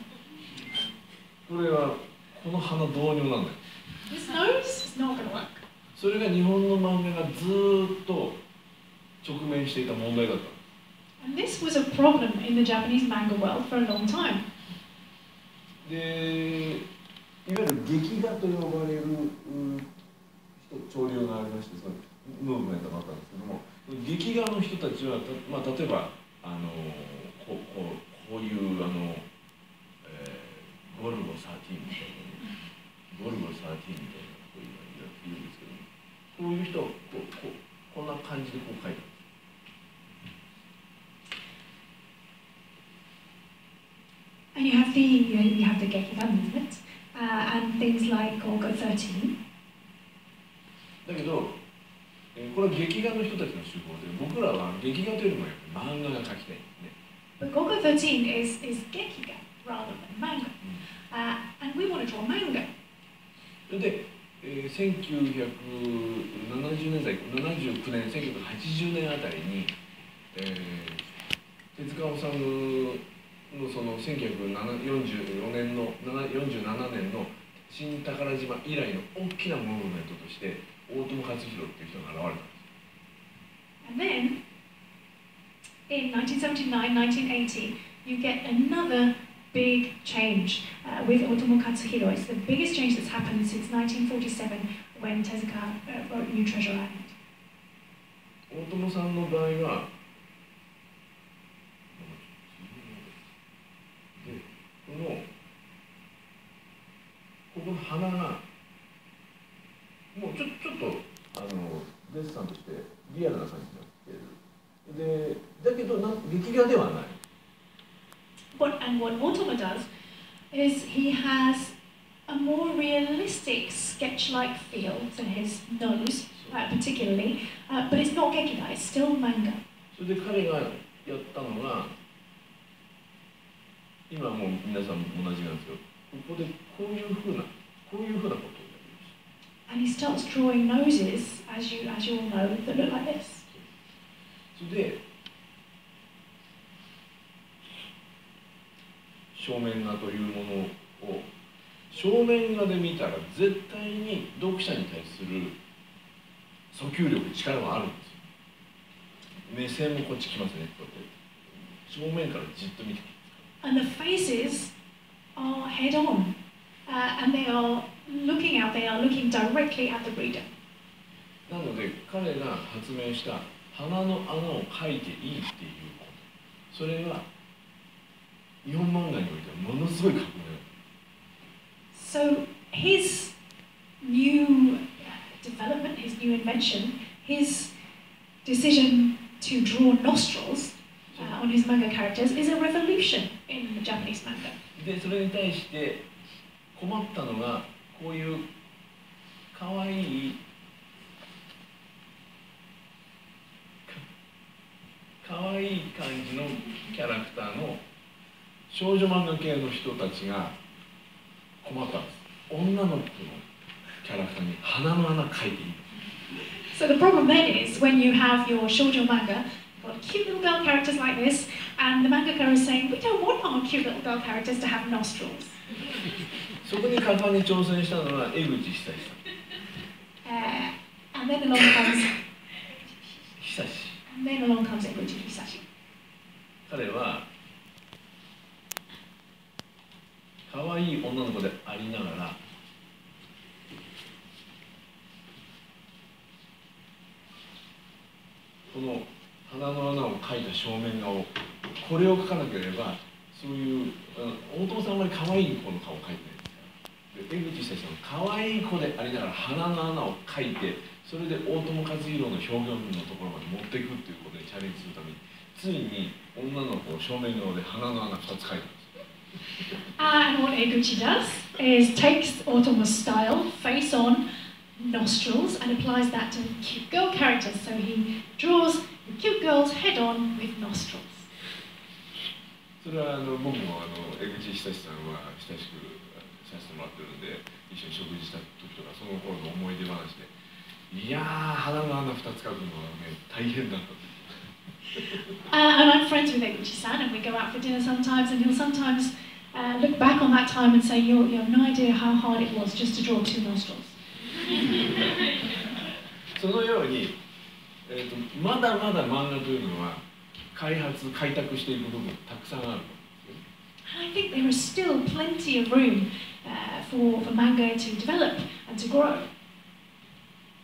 これはこの花導入なんだよ This nose is not to work. それが日本の漫画がずーっと直面していた問題だった And this was a problem in the Japanese manga world for a long time. でいわゆる劇画と呼ばれるうん人潮流がありましてそのムーブメントがあったんですけども劇画の人たちはた、まあ、例えばあのこうこうこういうあの、えーゴルゴ13みたいなゴルゴ13みたいなこういうの言うんですけどこういう人はこうこうこんな感じでこう描いてます And you have the you, know, you have the Gekiga movement uh, and things like Golgo 13. だけど、えーこれは劇画の人たちの手法で僕らは劇画というよりも漫画が描きたいんで。すね But Golgo 13 is, is Gekiga rather than manga. Uh, and we want to draw で、えー、1970年代79年1980年あたりに、えー、手塚治虫のその1944年の7 47年の新宝島以来の大きなムーブメントとして大友克洋っていう人が現れたんです And then, in 1979 1980, you get another big change uh, with Otomo Katsuhiro. It's the biggest change that's happened since 1947 when Tezuka uh, wrote New Treasure Island. 大友さんの場合はでこのここの鼻が もうちょちょっとあのデッサンとしてリアルな感じになってるでだけどな劇画ではない What, and what Otomo does is he has a more realistic sketch-like feel to his nose, uh, particularly, uh, but it's not Gekiga, it's still manga. それで彼がやったのが今もう皆さんも同じなんですけどここでこういうふうなこういうふうなことをやりました And he starts drawing noses, as you, as you all know, that look like this. それで正面画というものを正面画で見たら絶対に読者に対する訴求力力があるんですよ目線もこっち来ますねこうやって正面からじっと見て And the faces are head on, uh, and they are looking out, they are looking directly at the reader. なので彼が発明した鼻の穴を描いていいっていうことそれは日本漫画においてはものすごい革命だ So his new development, his new invention, his decision to draw nostrils uh, on his manga characters is a revolution in the Japanese manga. でそれに対して困ったのが こういうかわいいかかわいい感じのキャラクターの少女漫画系の人たちが困ったんです女の子のキャラクターに鼻の穴描いていい So the problem then is when you have your shoujo manga, got cute little girl characters like this, and the mangaka is saying, we don't want our cute little girl characters to have nostrils. そこに果敢に挑戦したのは江口久志さん。Uh, and then along comes, 久志。and then along comes Eguchi Hisashi. 彼は可愛い女の子でありながらこの鼻の穴を描いた正面顔これを描かなければそういう大友さんあんまり可愛い子の顔を描いて江口久志さん可愛い子でありながら鼻の穴を描いてそれで大友克洋の表現のところまで持っていくっていうことにチャレンジするためについに女の子を正面顔で鼻の穴2つ描いたんです And what Eguchi does is takes Otomo's style, face on, nostrils, and applies that to cute girl characters. So he draws the cute girls head on with nostrils. それはあの僕もあの江口久志さんは親しくさせてもらってるんで一緒に食事した時とかその頃の思い出話でいやー鼻の穴2つ描くのはね大変だった Uh, and I'm friends with Eguchi-san, and we go out for dinner sometimes, and he'll sometimes uh, look back on that time and say, you you have no idea how hard it was just to draw two nostrils. そのように、えー、とまだまだ漫画というのは開発開拓していく部分たくさんある And I think there is still plenty of room uh, for, for manga to develop and to grow.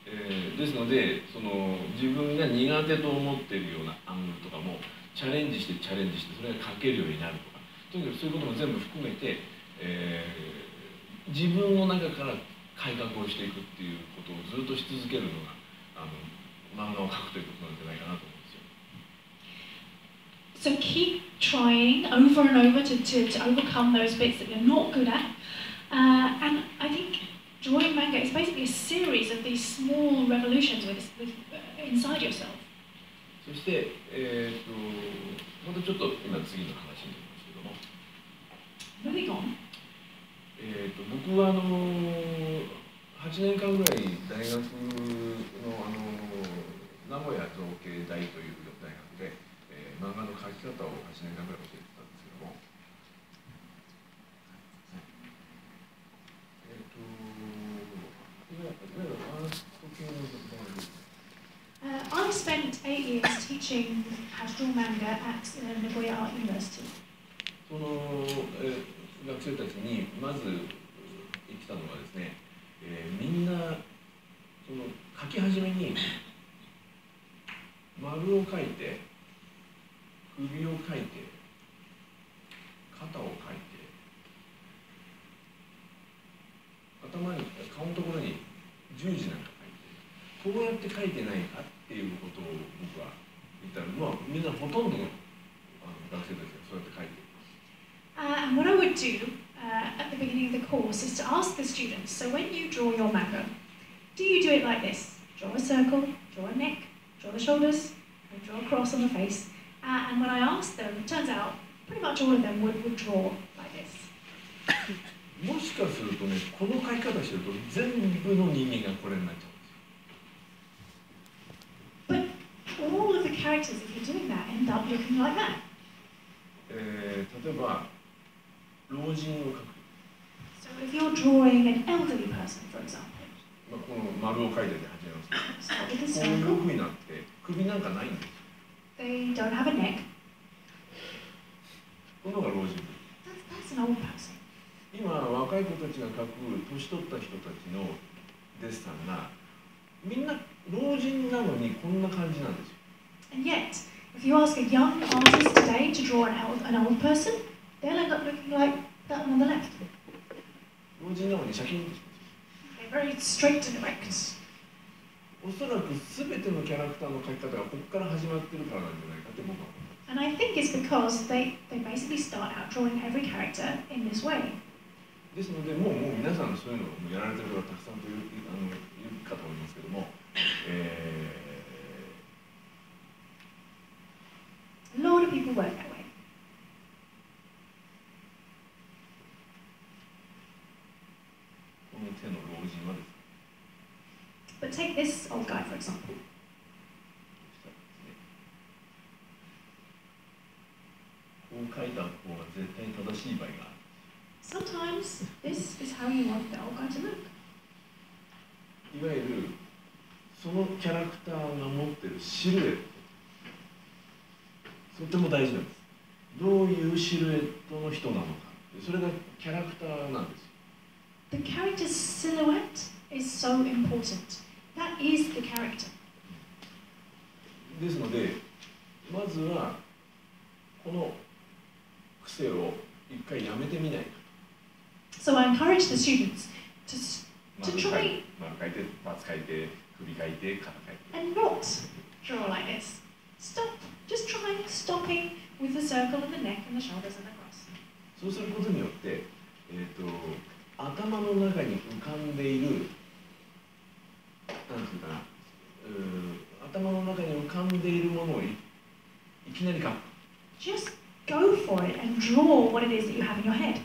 えーですのでその自分が苦手と思っているようなアングルとかもチャレンジしてチャレンジしてそれが書けるようになるとかとにかくそういうことも全部含めて、えー自分の中から改革をしていくっていうことをずっとし続けるのがあの漫画を描くということなんじゃないかなと思うんですよ。So keep trying over and over to, to, to overcome those bits that you're not good at. Uh, and I think drawing manga is basically a series of these small revolutions with, with, uh, inside yourself. そして、えー、とまたちょっと今次の話になりますけども、Moving on, えー、と僕はあの8年間ぐらい大学のあの名古屋造形大という大学で、えー漫画の描き方を8年間ぐらい教えてたんですけども、えっ、といわゆるアート系の大学 uh, I spent eight years teaching how to draw manga at uh, Nagoya Art University. その、えー学生たちにまず言ってたのはですね、えーみんなその書き始めに丸を書いて首を書いて肩を書いて頭に顔のところに十字なんか書いてこうやって書いてないかっていうことを僕は言ったらまあみんなほとんどのあの学生たちがそうやって書いてる。Uh, and what I would do uh, at the beginning of the course is to ask the students, so when you draw your manga, do you do it like this? Draw a circle, draw a neck, draw the shoulders, and draw a cross on the face. Uh, and when I asked them, it turns out pretty much all of them would, would draw like this. もしかするとねこの書き方してると全部の人間がこれになっちゃうんですよ But all of the characters, if you're doing that, end up looking like that. えー例えば老人を描く、So if you're drawing an elderly person, for example, まあ、この丸を描いてて始めますけ start with a どこういう circle, ふうになって首なんかないんですよ they don't have a neck, このが老人 that's, that's an old person. 今若い子たちが描く年取った人たちのデッサンがみんな老人なのにこんな感じなんですよ And yet, if you ask a young artist today to draw an old, an old person, they'll end up looking like that one on the left. 老人なのにシャキンとし They're very straight and erect. ますおそらく全てのキャラクターの描き方がここから始まってるからなんじゃないかって僕は思います And I think it's because they, they basically start out drawing every character in this way. ですのでもうもう皆さんそういうのをもうやられてる方たくさんというあのいるかと思いますけども、え A lot of people work that way. But take this old guy, for example. Sometimes this is how you want the old guy to look. いわゆるそのキャラクターが持ってるシルエットとても大事なんですどういうシルエットの人なのかそれがキャラクターなんですよ The character's silhouette is so important. That is the character. ですのでまずはこの癖を一回やめてみないか So I encourage the students to, to try 丸書いて×書いて首書いて肩書いて and not draw like this. Stop. Just try stopping with the circle of the neck and the shoulders and the cross. そうすることによって、えー、と頭の中に浮かんでいるなんていうかなうー頭の中に浮かんでいるものをいいきなり書く Just go for it and draw what it is that you have in your head.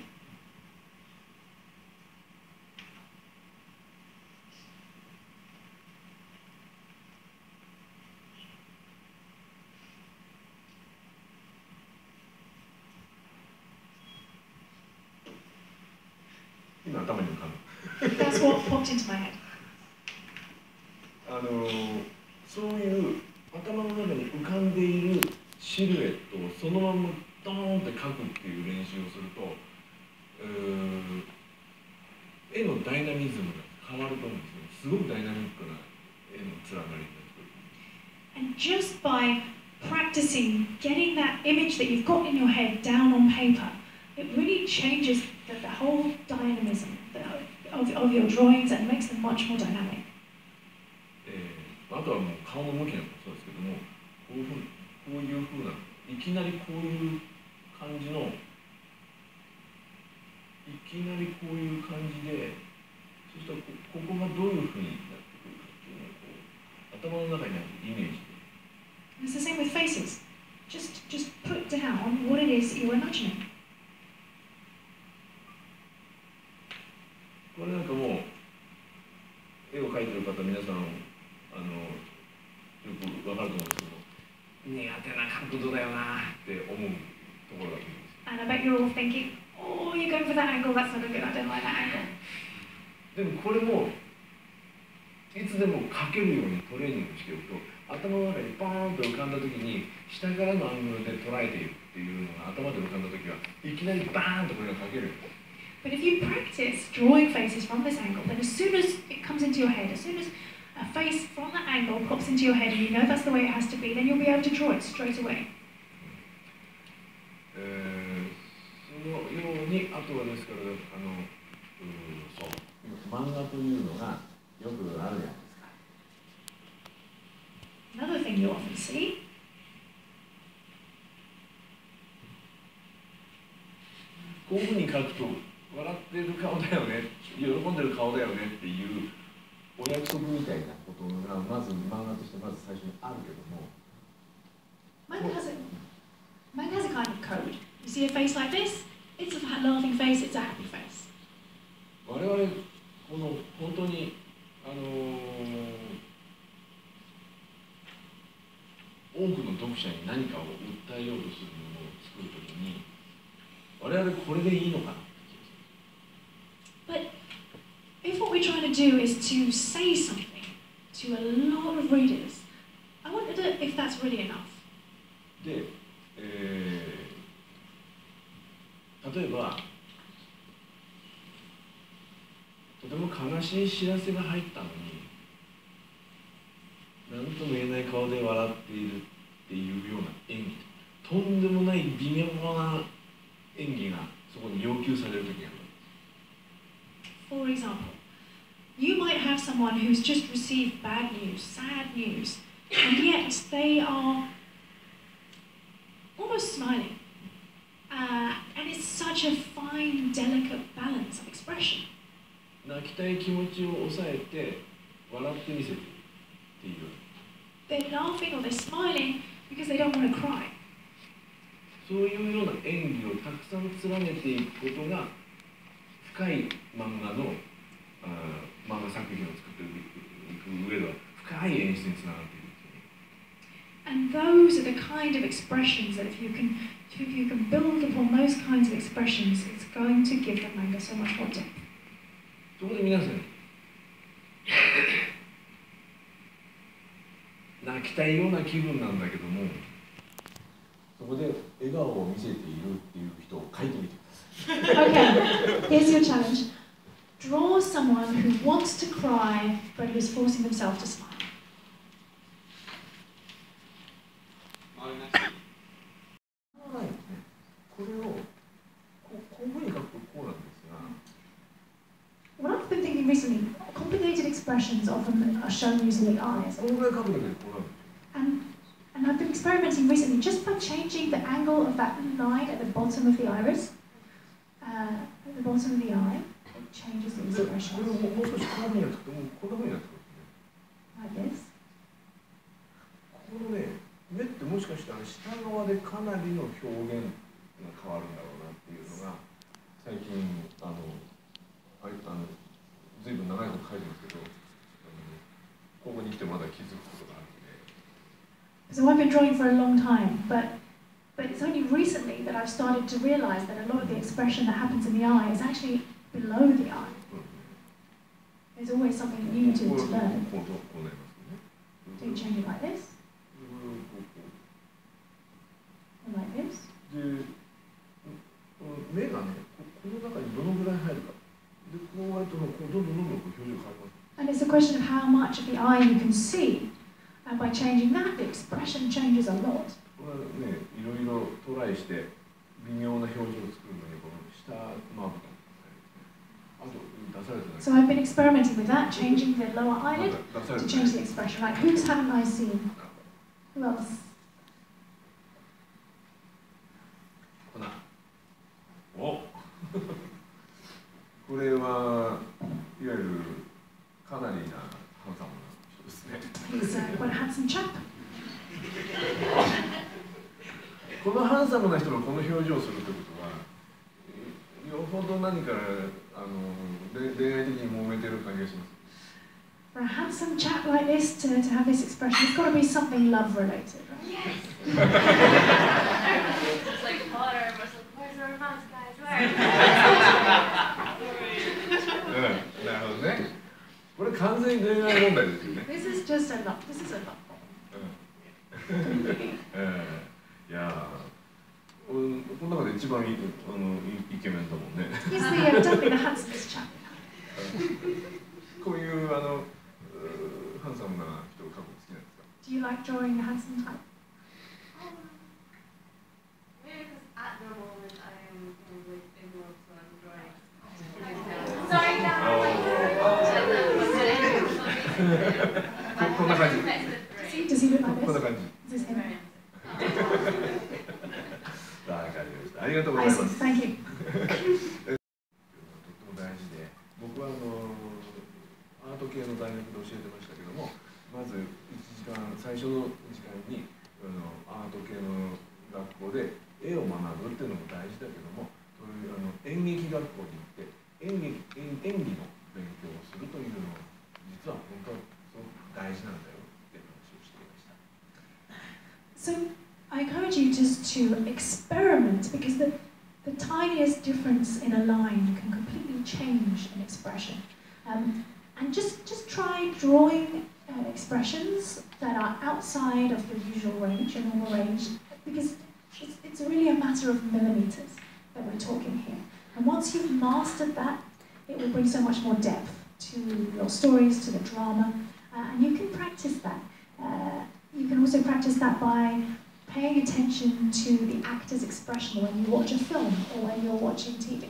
that image that you've got in your head down on paper, it really changes the, the whole dynamism the- of, of your drawings and makes them much more dynamic. えーあとはもう顔の向きなんかもそうですけどもこういうふうこういうふうないきなりこういう感じの けるようにトレーニングしておくと頭の中にポーンと浮かんだ時に下からのアングルで捉えているっていうのが頭で浮かんだ時はいきなりバーンとこれが描ける But if you practice drawing faces from this angle, then as soon as it comes into your head, as soon as a face from that angle pops into your head and you know that's the way it has to be, then you'll be able to draw it straight away. えーそのようにあとはですからあのうーそう漫画というのがよくあるじゃないですか Another thing you often see こういうふうに描くと笑ってる顔だよね喜んでる顔だよねっていうお約束みたいなことがまず漫画としてまず最初にあるけども manga has a manga has a kind of code. You see a face like this, it's a laughing face, it's a happy face. 我々この本当にあのー多くの読者に何かを訴えようとするものを作るときに我々これでいいのかな、え、例えばとても悲しい知らせが入った何とも言えない顔で笑っているっていうような演技とんでもない微妙な演技がそこに要求される時がある For example, you might have someone who's just received bad news, sad news, and yet they are almost smiling. Uh, and it's such a fine, delicate balance of expression. 泣きたい気持ちを抑えて笑ってみせるっていう They're laughing or they're smiling because they don't want to cry. そういうような演技をたくさん連ねていくことが深い漫画のあー漫画作品を作っていく 上では深い演出につながっている And those are the kind of expressions that if you can if you can build upon those kinds of expressions, it's going to give the manga so much more depth. そこで皆さん 泣きたいような気分なんだけどもそこで笑顔を見せているっていう人を書いてみてください Okay, here's your challenge. Draw someone who wants to cry but who is forcing themselves to smile. これをこうこういうふうに書くとこうなんですが What I've been thinking recently, complicated expressions often are shown using the eyes. このぐらい書くだけでこうなるんですよ And, and I've been experimenting recently just by changing the angle of that line at the bottom of the iris, uh, at the bottom of the eye, it changes the expression like this. このね目ってもしかしたら下側でかなりの表現が変わるんだろうなっていうのが最近あのあいあの随分長いこと書いてますけどここに来てまだ気づくことが So I've been drawing for a long time, but but it's only recently that I've started to realise that a lot of the expression that happens in the eye is actually below the eye. うん There's always something new to, こう to learn. こうこうこうなりますよね So you change it like this, こうこ and like this. うでうん目がねここの中にどのぐらい入るかでこうやるとこうどんどんどんどんこう表情変わります And it's a question of how much of the eye you can see. And by changing that, the expression changes a lot. これはね、いろいろトライして微妙な表情を作るのにこの下まぶたあと出されてない So I've been experimenting with that, changing the lower ま eyelid だ出され to てない change the expression. Like, whose haven't I seen? Who else? *laughs* ほなおこれはいわゆるかなりなハンサムな人で*laughs* すね He's uh, quite a handsome chap. このハンサムな人のこの表情をするってことはえよほど何かあのれ恋愛的に揉めてる感じがします For a handsome chap like this to, to have this expression, it's got to be something love related, right? It's like water versus where's the romance, guys? Where? うんなるほどねこれ完全に恋愛問題ですよ to experiment because the, the tiniest difference in a line can completely change an expression. Um, and just, just try drawing uh, expressions that are outside of your usual range, your normal range, because it's, it's really a matter of millimeters that we're talking here. And once you've mastered that, it will bring so much more depth to your stories, to the drama, uh, and you can practice that. Uh, you can also practice that by paying attention to the actor's expression when you watch a film or when you're watching TV.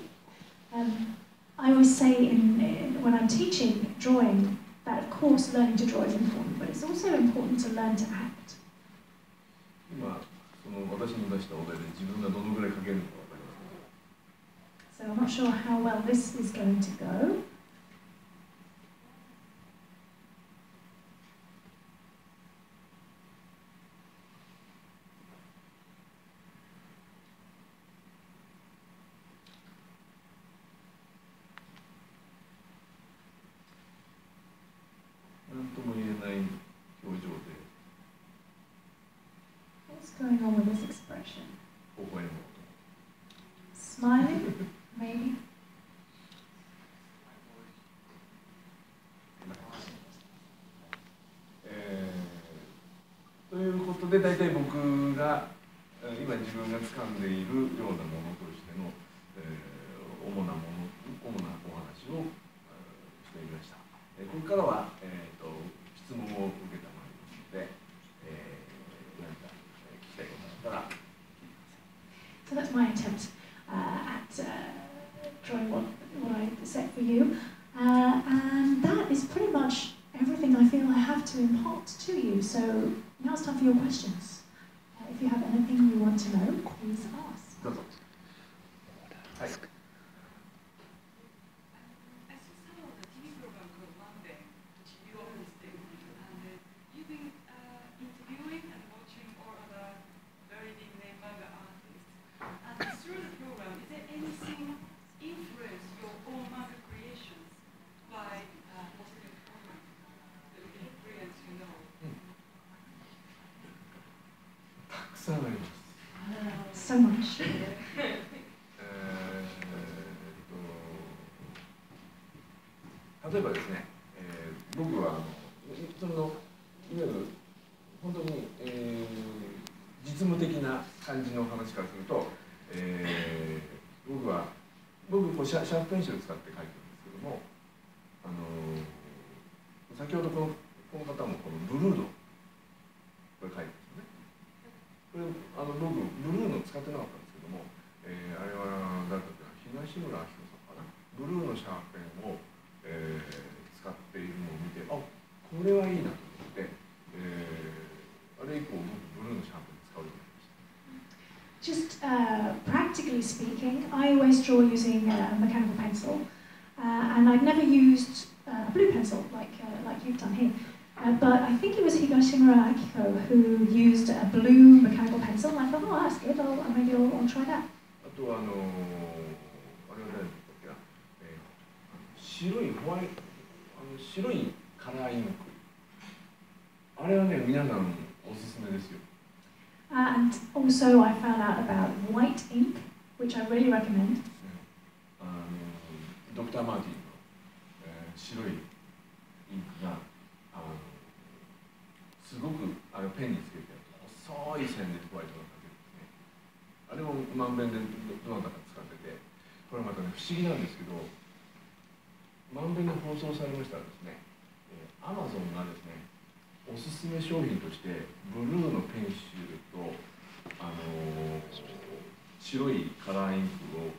Um, I always say in, in, when I'm teaching drawing that, of course, learning to draw is important, but it's also important to learn to act. 今その私の出したお題で自分がどのぐらい描けるのか分かりますか So I'm not sure how well this is going to go. expression? Smiling, maybe. Uh, ということで大体僕が今自分が掴んでいる for your questions. えっと例えばですね、えー僕はあのそのいわゆる本当に、えー実務的な感じの話からすると、えー僕は僕こうシャシャープペンシルを使って書いて practically speaking, I always draw using a mechanical pencil, uh, and I'd never used uh, a blue pencil like uh, like you've done here. Uh, but I think it was Higashimura Akiko who used a blue mechanical pencil, and I thought, oh, that's good. I'll, maybe I'll, I'll try that. あとはあのあれは誰だったっけな、えーあの白いホワイトあの白いカラーインクあれはね皆さんおすすめですよ Uh, and also, I found out about white ink, which I really recommend. あのドクター・マーティンの、えー白いインクがあのすごくあのペンにつけて細い線でホワイトが描けるんですねあれもまんべんでどどなたか使っててこれまたね不思議なんですけどまんべんで放送されましたらですねアマゾンがですねおすすめ商品としてブルーのペンシルとあの白いカラーインクを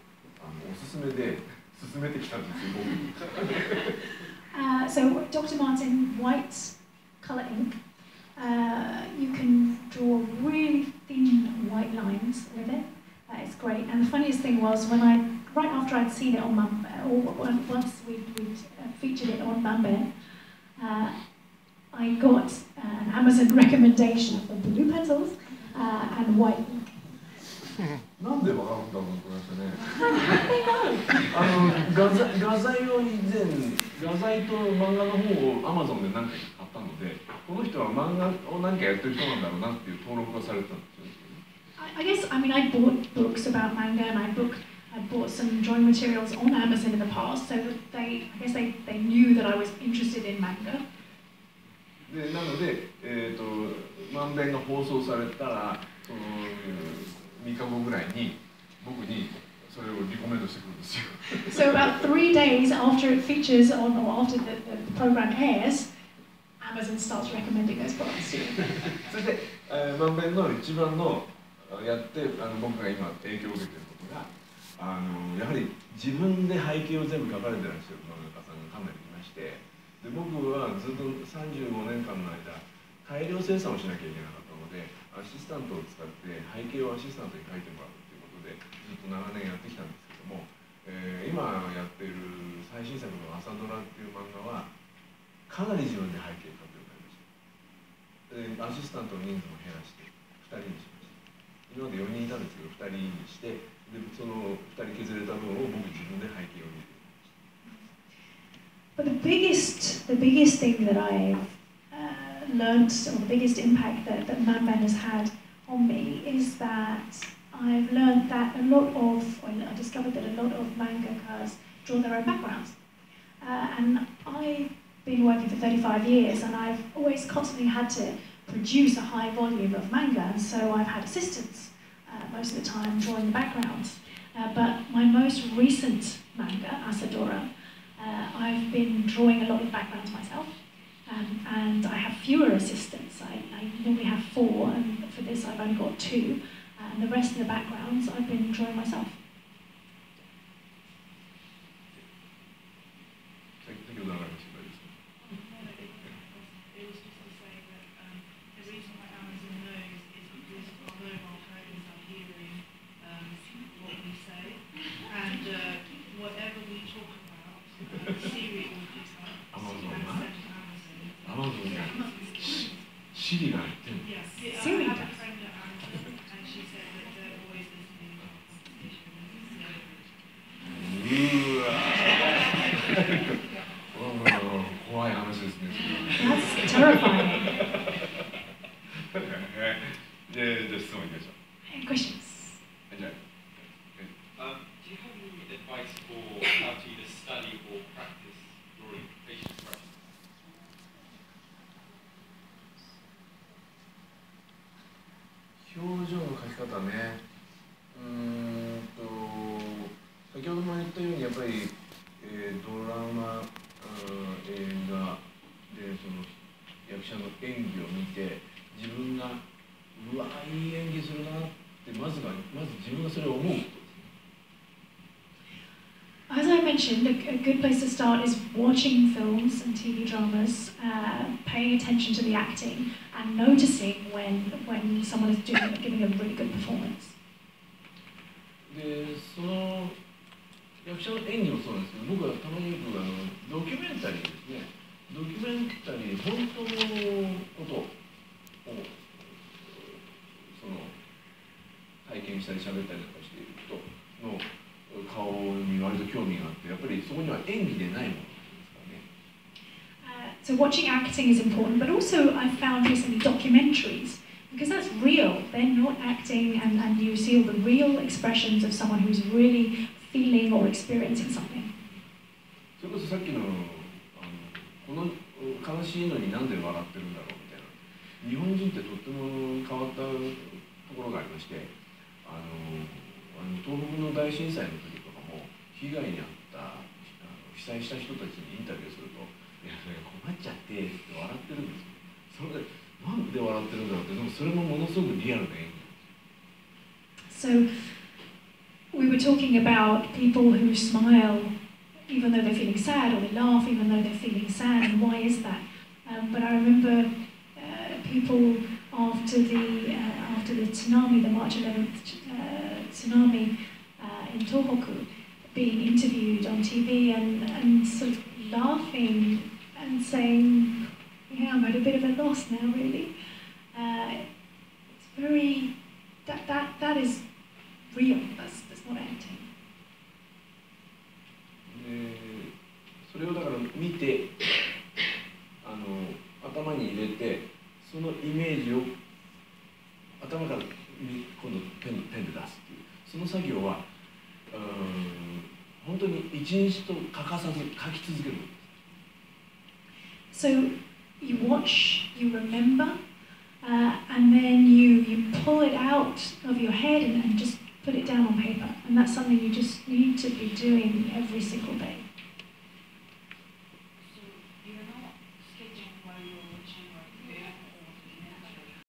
あのおすすめで勧めてきたんですよ僕に Uh, *laughs* so, Dr. Martin, white colour ink. Uh, you can draw really thin white lines with it. Uh, it's great. And the funniest thing was when I, right after I'd seen it on Mum, or when- once we we uh, featured it on Mumben, uh, I got uh, an Amazon *laughs* recommendation for blue pencils uh, and white ink. なんでわかるんだろうと思いましたね?あの画材画材を以前画材と漫画の本をアマゾンで何回か買ったのでこの人は漫画を何かやってる人なんだろうなっていう登録がされてたんですよ I, I guess I mean I bought books about manga and I book I bought some drawing materials on Amazon in the past, so that they I guess they, they knew that I was interested in manga. でなので、えー、とまんべんが放送されたらその3日後ぐらいに僕にそれをリコメンドしてくるんですよ。So about three days after it features on or after the, the program airs, Amazon starts recommending those books. *laughs* そして、えー、まんべんの一番のあやってあの僕が今影響を受けていることがあのやはり自分で背景を全部書かれてらっしゃる漫画家さんがかなりいまして。で僕はずっと35年間の間大量生産をしなきゃいけなかったアシスタントを使って背景をアシスタントに書いてもらうということでずっと長年やってきたんですけども、えー今やっている最新作の「朝ドラ」っていう漫画はかなり自分で背景を書くようになりました。アシスタントの人数も減らして2人にしました今まで4人いたんですけど2人にしてでその2人削れた分を僕自分で背景を見て But the biggest the biggest thing that learned, or the biggest impact that, that Manban has had on me, is that I've learned that a lot of, or I discovered that a lot of mangakas draw their own backgrounds. Uh, and I've been working for 35 years, and I've always constantly had to produce a high volume of manga, and so I've had assistants uh, most of the time drawing the backgrounds. Uh, but my most recent manga, Asadora, uh, I've been drawing a lot of backgrounds myself, um, and I have fewer assistants. I, I normally have four, and for this I've only got two, and the rest in the backgrounds I've been drawing myself. mentioned, a, a good place to start is watching films and TV dramas, uh, paying attention to the acting, and noticing when when someone is doing giving a really good performance. でその役者の演技もそうなんですけど僕はたまによくあのドキュメンタリーですねドキュメンタリー本当のことをその体験したり喋ったりとかしている人の 顔に割と興味があって、やっぱりそこには演技でないもの。So さっきの、あの、あの、あの、あの、あの、あの、あの、あの、あの、あ、あの、あの、あ、あの、あの東北の大震災の時とかも被害に遭ったあの被災した人たちにインタビューすると「いやそれ困っちゃって」って笑ってるんですよそれでなんで笑ってるんだろうってでもそれもものすごくリアルな演技 So we were talking about people who smile even though they're feeling sad, or they laugh even though they're feeling sad, and why is that? Um, but I remember uh, people after the uh, after the tsunami, the March 11th uh, tsunami uh, in Tohoku, being interviewed on TV and, and sort of laughing and saying, "Yeah, I'm at a bit of a loss now, really." Uh, it's very that that that is real. That's that's not acting. それをだから見てあの頭に入れてそのイメージを頭から今度ペンペンで出すその作業はうん本当に一日と欠かさず書き続ける So you watch, you remember, uh, and then you, you pull it out of your head and, and just put it down on paper. And that's something you just need to be doing every single day.